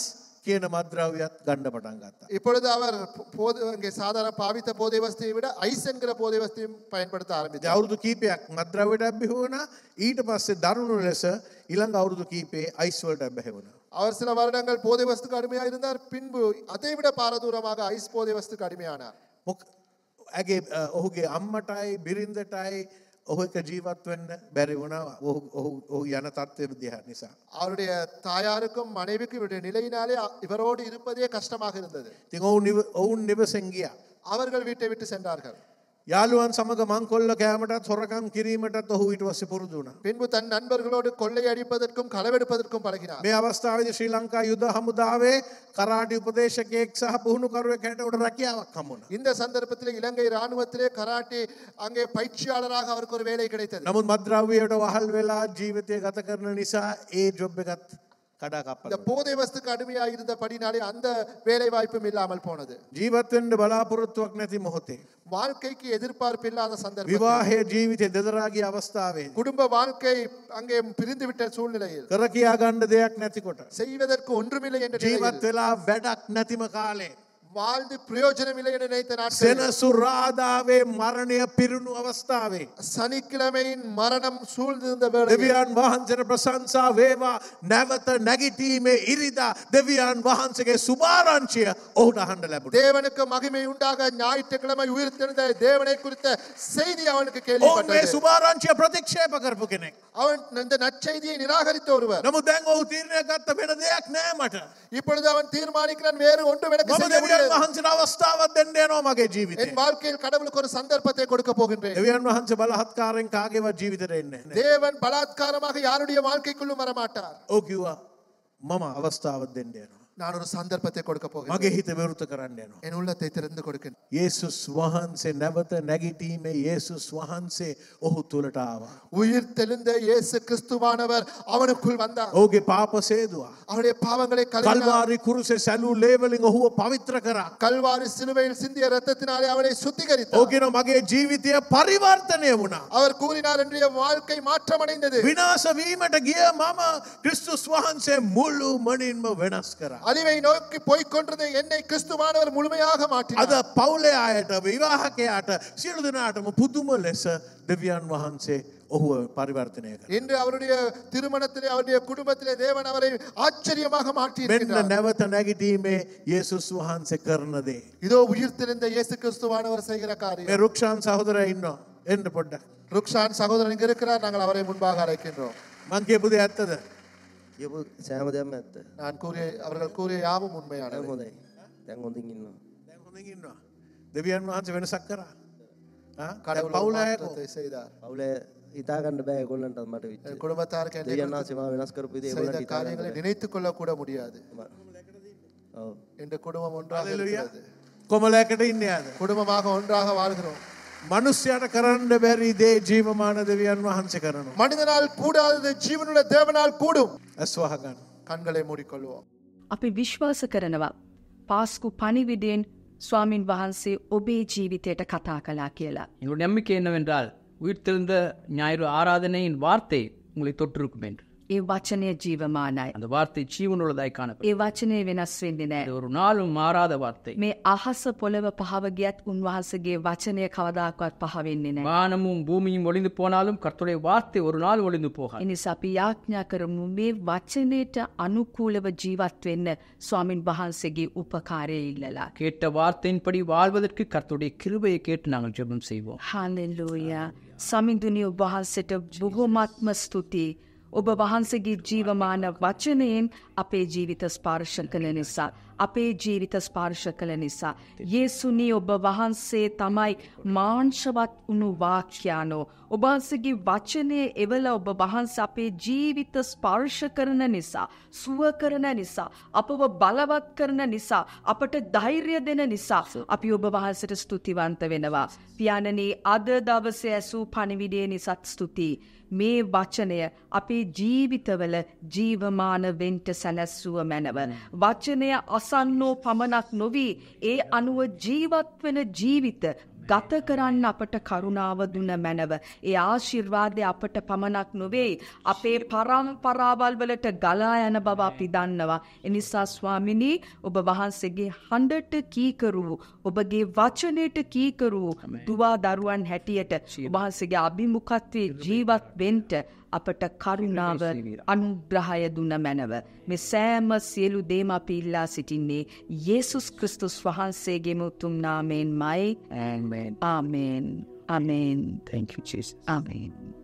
කියන මද්‍රව්‍යත් ගණ්ඩ පටන් ගත්තා. இப்பொழுது அவர் போது இங்கே சாதாரண பாவித்த போதை வஸ்துவை விட ஐஸ் என்கிற போதை வஸ்தையும் பயன்படுத்த ඉතින් ஆரம்பித்தார் අවුරුදු කීපයක් මද්‍රව්‍යයට අබ්බෙහි වුණා ඊට පස්සේ දරුණු ලෙස ඊළඟ අවුරුදු කීපේ අයිස් වලට අබ්බෙහි වුණා. அவர் சில வருடங்கள் போதை வஸ்துக்கு அடிமையாக இருந்தார் பின்பு அதை விட பாரதூரமாக ஐஸ் போதை வஸ்துக்கு அடிமையானார் මොක ඇගේ අ, ඔහුගේ අම්මටයි බිරින්දටයි ඔහු එක ජීවත් වෙන්න බැරි වුණා ඔහු ඔහු- ඔහු යන තත්ත්වය දිහා නිසා. அவருடைய தாயாருக்கும் மனைவிக்கும் இவருடைய நிலையினாலே அ- இவரோடு இருப்பதே கஷ்டமாக இருந்தது ඉතින් ඔවුන් නිව- ඔවුන් නිවසෙන් ගියා. அவர்கள் வீட்டை விட்டு சென்றார்கள் යාළුවන් සමග මංකොල්ල කෑමටත් හොරකම් කිරීමටත් ඔහු ඊට පස්සේ පුරුදු වුණා. பின்பு தன் நண்பர்களோடு கொள்ளை அடிப்பதற்கும் களவெடுப்பதற்கும் பழகினார் මේ අවස්ථාවේදී ශ්‍රී ලංකා යුද හමුදාවේ කරාටි උපදේශකයෙක් සහ පුහුණුකරුවෙක් හැටියට උඩ රැකියාවක් හම්බුණා. இந்த சந்தர்ப்பத்தில் இலங்கை ராணுவத்திலே கராட்டி அங்கே பயிற்சியாளராக அவருக்கு ஒரு வேலை கிடைத்தது නමුත් මද්‍රව්‍යයට වහල් වෙලා ජීවිතය ගත කරන නිසා ඒ ජොබ් එකත් කඩා இந்த කප්පල. போதை வஸ்துக்கு அடிமையாக இருந்தபடினாலே அந்த வேலை வாய்ப்பும் இல்லாமல் போனது ජීවත් වෙන්න බලාපොරොත්තුවක් නැති මොහොතේ. வாழ்க்கைக்கு எதிர்பார்ப்பு இல்லாத சந்தர்ப்பம் විවාහය ජීවිතය දෙදරාගේ අවස්ථාවේ. குடும்ப வாழ்க்கை அங்கே பிரிந்துவிட்ட சூழ்நிலையில் කර කියා ගණ්ඩ දෙයක් නැතිකොට. செய்வதற்கு ஒன்றுமில்லை என்ற ජීවත් நிலையில் වෙලා වැඩක් නැතිම කාලේ. வாழ்ந்து பிரயோஜனம் இல்லை என நினைத்த நாட்கள் සෙනසුරාදාවේ මරණය පිරුණු අවස්ථාවේ. சனிக்கிழமையின் மரணம் சூழ்ந்திருந்த வேளையில் දෙවියන් වහන්සට ප්‍රසංසා වේවා නැවත නැගිටීමේ ඉරිදා දෙවියන් වහන්සගේ සුභාරංචිය ඔහුට අහන්ඩ ලැබුට. தேவனுக்கு மகிமை உண்டாக ஞாயிற்றுக்கிழமை உயிர்த்தெழுந்த தேவனை குறித்த செய்தி அவனுக்கு ඔවුන් මේ கேள்விப்பட்டது සුභාරංචිය ප්‍රතික්ෂේප කරපු කෙනෙක්. அவன் இந்த நற்செய்தியை நிராகரித்த ஒருவர் නමු දැන් ඔහු තීරණය ගත්ත වෙන දෙයක් නෑමට. இப்பொழுது அவன் தீர்மானிக்கிறான் வேறு ஒன்றும் எனக்கு මම செய்ய දෙවියන් முடியாது වහන්සට අවස්ථාවත් දෙන්න යනවා මගේ ජීවිතය. என் வாழ்க்கையில் கடவுளுக்கு ஒரு சந்தர்ப்பத்தை கொடுக்க போகின்றேன் දෙවියන් වහන්ස බලහත්කාරෙන් කාගේවත් ජීවිතර එන්න. தேவன் பலாத்காரமாக யாருடைய வாழ்க்கைக்குள்ளும் வரமாட்டார் ඕකිවා මම අවස්ථාවත් දෙන්න යනවා. நான் ஒரு சந்தர்ப்பத்தை கொடுக்க போகிறேன் මගේ හිත විවෘත කරන්න යනවා. என் உள்ளத்தை திறந்து கொடுக்கின்றேன் යේසුස් වහන්සේ නැවත නැගිටීමේ යේසුස් වහන්සේ ඔහු තුළට ආවා. உயிர் தெளிந்த இயேசு கிறிஸ்துவானவர் அவனுக்குள் வந்தார் ඕගේ පාප සේදවා. அவருடைய பாவங்களை கழுவினார் කල්වාරි කුරුසේ සැලූ ලේවලින් ඔහුව පවිත්‍ර කරා. கல்வாரி சிலுவையில் சிந்திய ரத்தத்தினாலே அவனை சுத்திகரித்தார் ඕගෙන මගේ ජීවිතය පරිවර්තනය වුණා. அவர் கூறினார் என்னுடைய வாழ்க்கை மாற்றமடைந்தது විනාශ වීමට ගිය මම ක්‍රිස්තුස් වහන්සේ මුල්ලු මනින්ම වෙනස් කර. அழிவை நோக்கி போய்க் கொண்டிருந்த என்னை கிறிஸ்துவானவர் முழுமையாக අද மாற்றினார் පවුලේ අයට විවාහකයාට සියලු දෙනාටම පුදුම ලෙස දෙවියන් වහන්සේ ඔහුව පරිවර්තනය කර. இன்று அவருடைய திருமணத்திலே அவருடைய குடும்பத்திலே தேவன் அவரை ஆச்சரியமாக மாற்றி මෙන්න இருக்கிறார். නැවත නැගිටීමේ යේසුස් වහන්සේ කරනදේ. இதோ உயிர் தெரிந்த இயேசு கிறிஸ்துவானவர் செய்கிற මේ காரியம் රුක්ෂාන් සහෝදර ඉන්නවා එන්න පොඩ්ඩ. ருக்ஷான் சகோதரன் இங்க இருக்கிறார் நாங்கள் அவரை முன்பாக அழைக்கின்றோம் මං කියපුද ඇත්තද. කියපු සෑම දෙයක්ම ඇත්ත. நான் கூறிய அவர்கள் கூறிய யாவும் දැන් உண்மையானது හොඳයි. දැන් හොඳින් ඉන්නවා. දැන් හොඳින් ඉන්නවා. දෙවියන් වහන්සේ වෙනසක් කරා. கடவுள் ஒரு පවුලයකෝ மாற்றத்தை செய்தார் පවුල හිතාගන්න බෑ ඒගොල්ලන්ට මට විච්ච. என் குடும்பத்தாருக்கு என்னை දෙවියන් වහන්සේ මාව වෙනස් කරපු විදිහ செய்த ඒගොල්ලන්ට காரியங்களை හිතාගන්න நினைத்துக் கொள்ள கூட முடியாது බෑ. ඔව්. என்ற குடும்பம் ஒன்றாக හලෙලුයා. இருக்கிறது කොමලයකට ඉන්න යාද. குடும்பமாக ஒன்றாக வாழ்கிறோம் මනුස්්‍යයට කරන්න බැරි දේ ජීවමාන දෙවියන් වහන්සේ කරනවා. மனிதனால் கூடாதது ஜீவனுள்ள தேவனால் கூடும் ඇස්වාහගන්න. கண்களை மூடிக்கொள்வோம் අපි විශ්වාස කරනවා පාස්කු පනිවිඩයෙන් ස්වාමින් වහන්සේ ඔබේ ජීවිතයට කතා කලා කියලා. எங்களுடைய நம்பிக்கை என்னவென்றால் உயிர்த்தெழுந்த ஞாயிறு ஆராதனையின் வார்த்தை உங்களை தொற்றிருக்கும் என்று ඒ වචනය ජීවමානයි. அந்த வார்த்தை ஜீவனுள்ளதாய் காணப்படும் ඒ වචනය වෙනස් වෙන්නේ නෑ. இது ஒரு நாளும் மாறாத வார்த்தை මේ අහස පොළව පහවගියත් උන්වහන්සගේ වචනය කවදාකවත් පහවෙන්නේ නෑ. வானமும் பூமியும் ஒளிந்து போனாலும் கர்த்தருடைய வார்த்தை ஒரு நாள் ஒளிந்து போகாது එනිසා අපි යාඥා කරමු මේ වචනයට අනුකූලව ජීවත් වෙන්න ස්වාමින් වහන්සේගේ උපකාරය ඉල්ලලා. கேட்ட வார்த்தையின்படி வாழ்வதற்கு கர்த்தருடைய கிருபையை கேட்டு நாங்கள் ஜெபம் செய்வோம் හාලෙල්ලෝය සමිඳුනි ඔබහන්සට බොහොමත්ම ස්තුතියි. ඔබ වහන්සගේ ජීවමාන වචනයෙන් අපේ ජීවිත ස්පාර්ශ කළ නිසා. අපේ ජීවිත ස්පාර්ශ කළ නිසා. යේසුනී ඔබ වහන්සේ තමයි මාංශවත් වුණු වාක්‍යානෝ. ඔබහන්සගේ වචනය එවල ඔබ වහන්ස අපේ ජීවිත ස්පර්ශ කරන නිසා. සුව කරන නිසා. අපව බලවත් කරන නිසා. අපට ධෛර්ය දෙන නිසා. අපි ඔබ වහන්සට ස්තුතිවන්ත වෙනවා. පියාණනේ අද දවස ඇසූ පණිවිඩේ නිසත් ස්තුතියි. මේ වචනය අපේ ජීවිතවල ජීවමාන වෙන්ට සැලැස්සුව මැනව. වචනය අසන්නෝ පමණක් නොවී ඒ අනුව ජීවත් වෙන ජීවිත ගත කරන්න අපට කරුණාව දුන මැනව. ඒ ආශිර්වාදය අපට පමණක් නොවේ. අපේ පරම්පරාවල් වලට ගලා යන බව අපි දන්නවා. එනිසා ස්වාමිනී ඔබ වහන්සේගේ හඬට කීකරු ඔබගේ වචනයට කීකරු දුවා දරුවන් හැටියට ඔබහන්සේගේ අභිමුඛත්වයේ ජීවත් වෙන්ට අපට කරුණාව අනුග්‍රහය දුන්න මැනව. මෙ සෑම සියලු දේම අපි ඉල්ලා සිටින්නේ යේසුස් ක්‍රිස්තුස් වහන්සේගේ මුතුම් නාමයෙන් මයි. ආමේන් අමේන් Jesus. ආමේන්.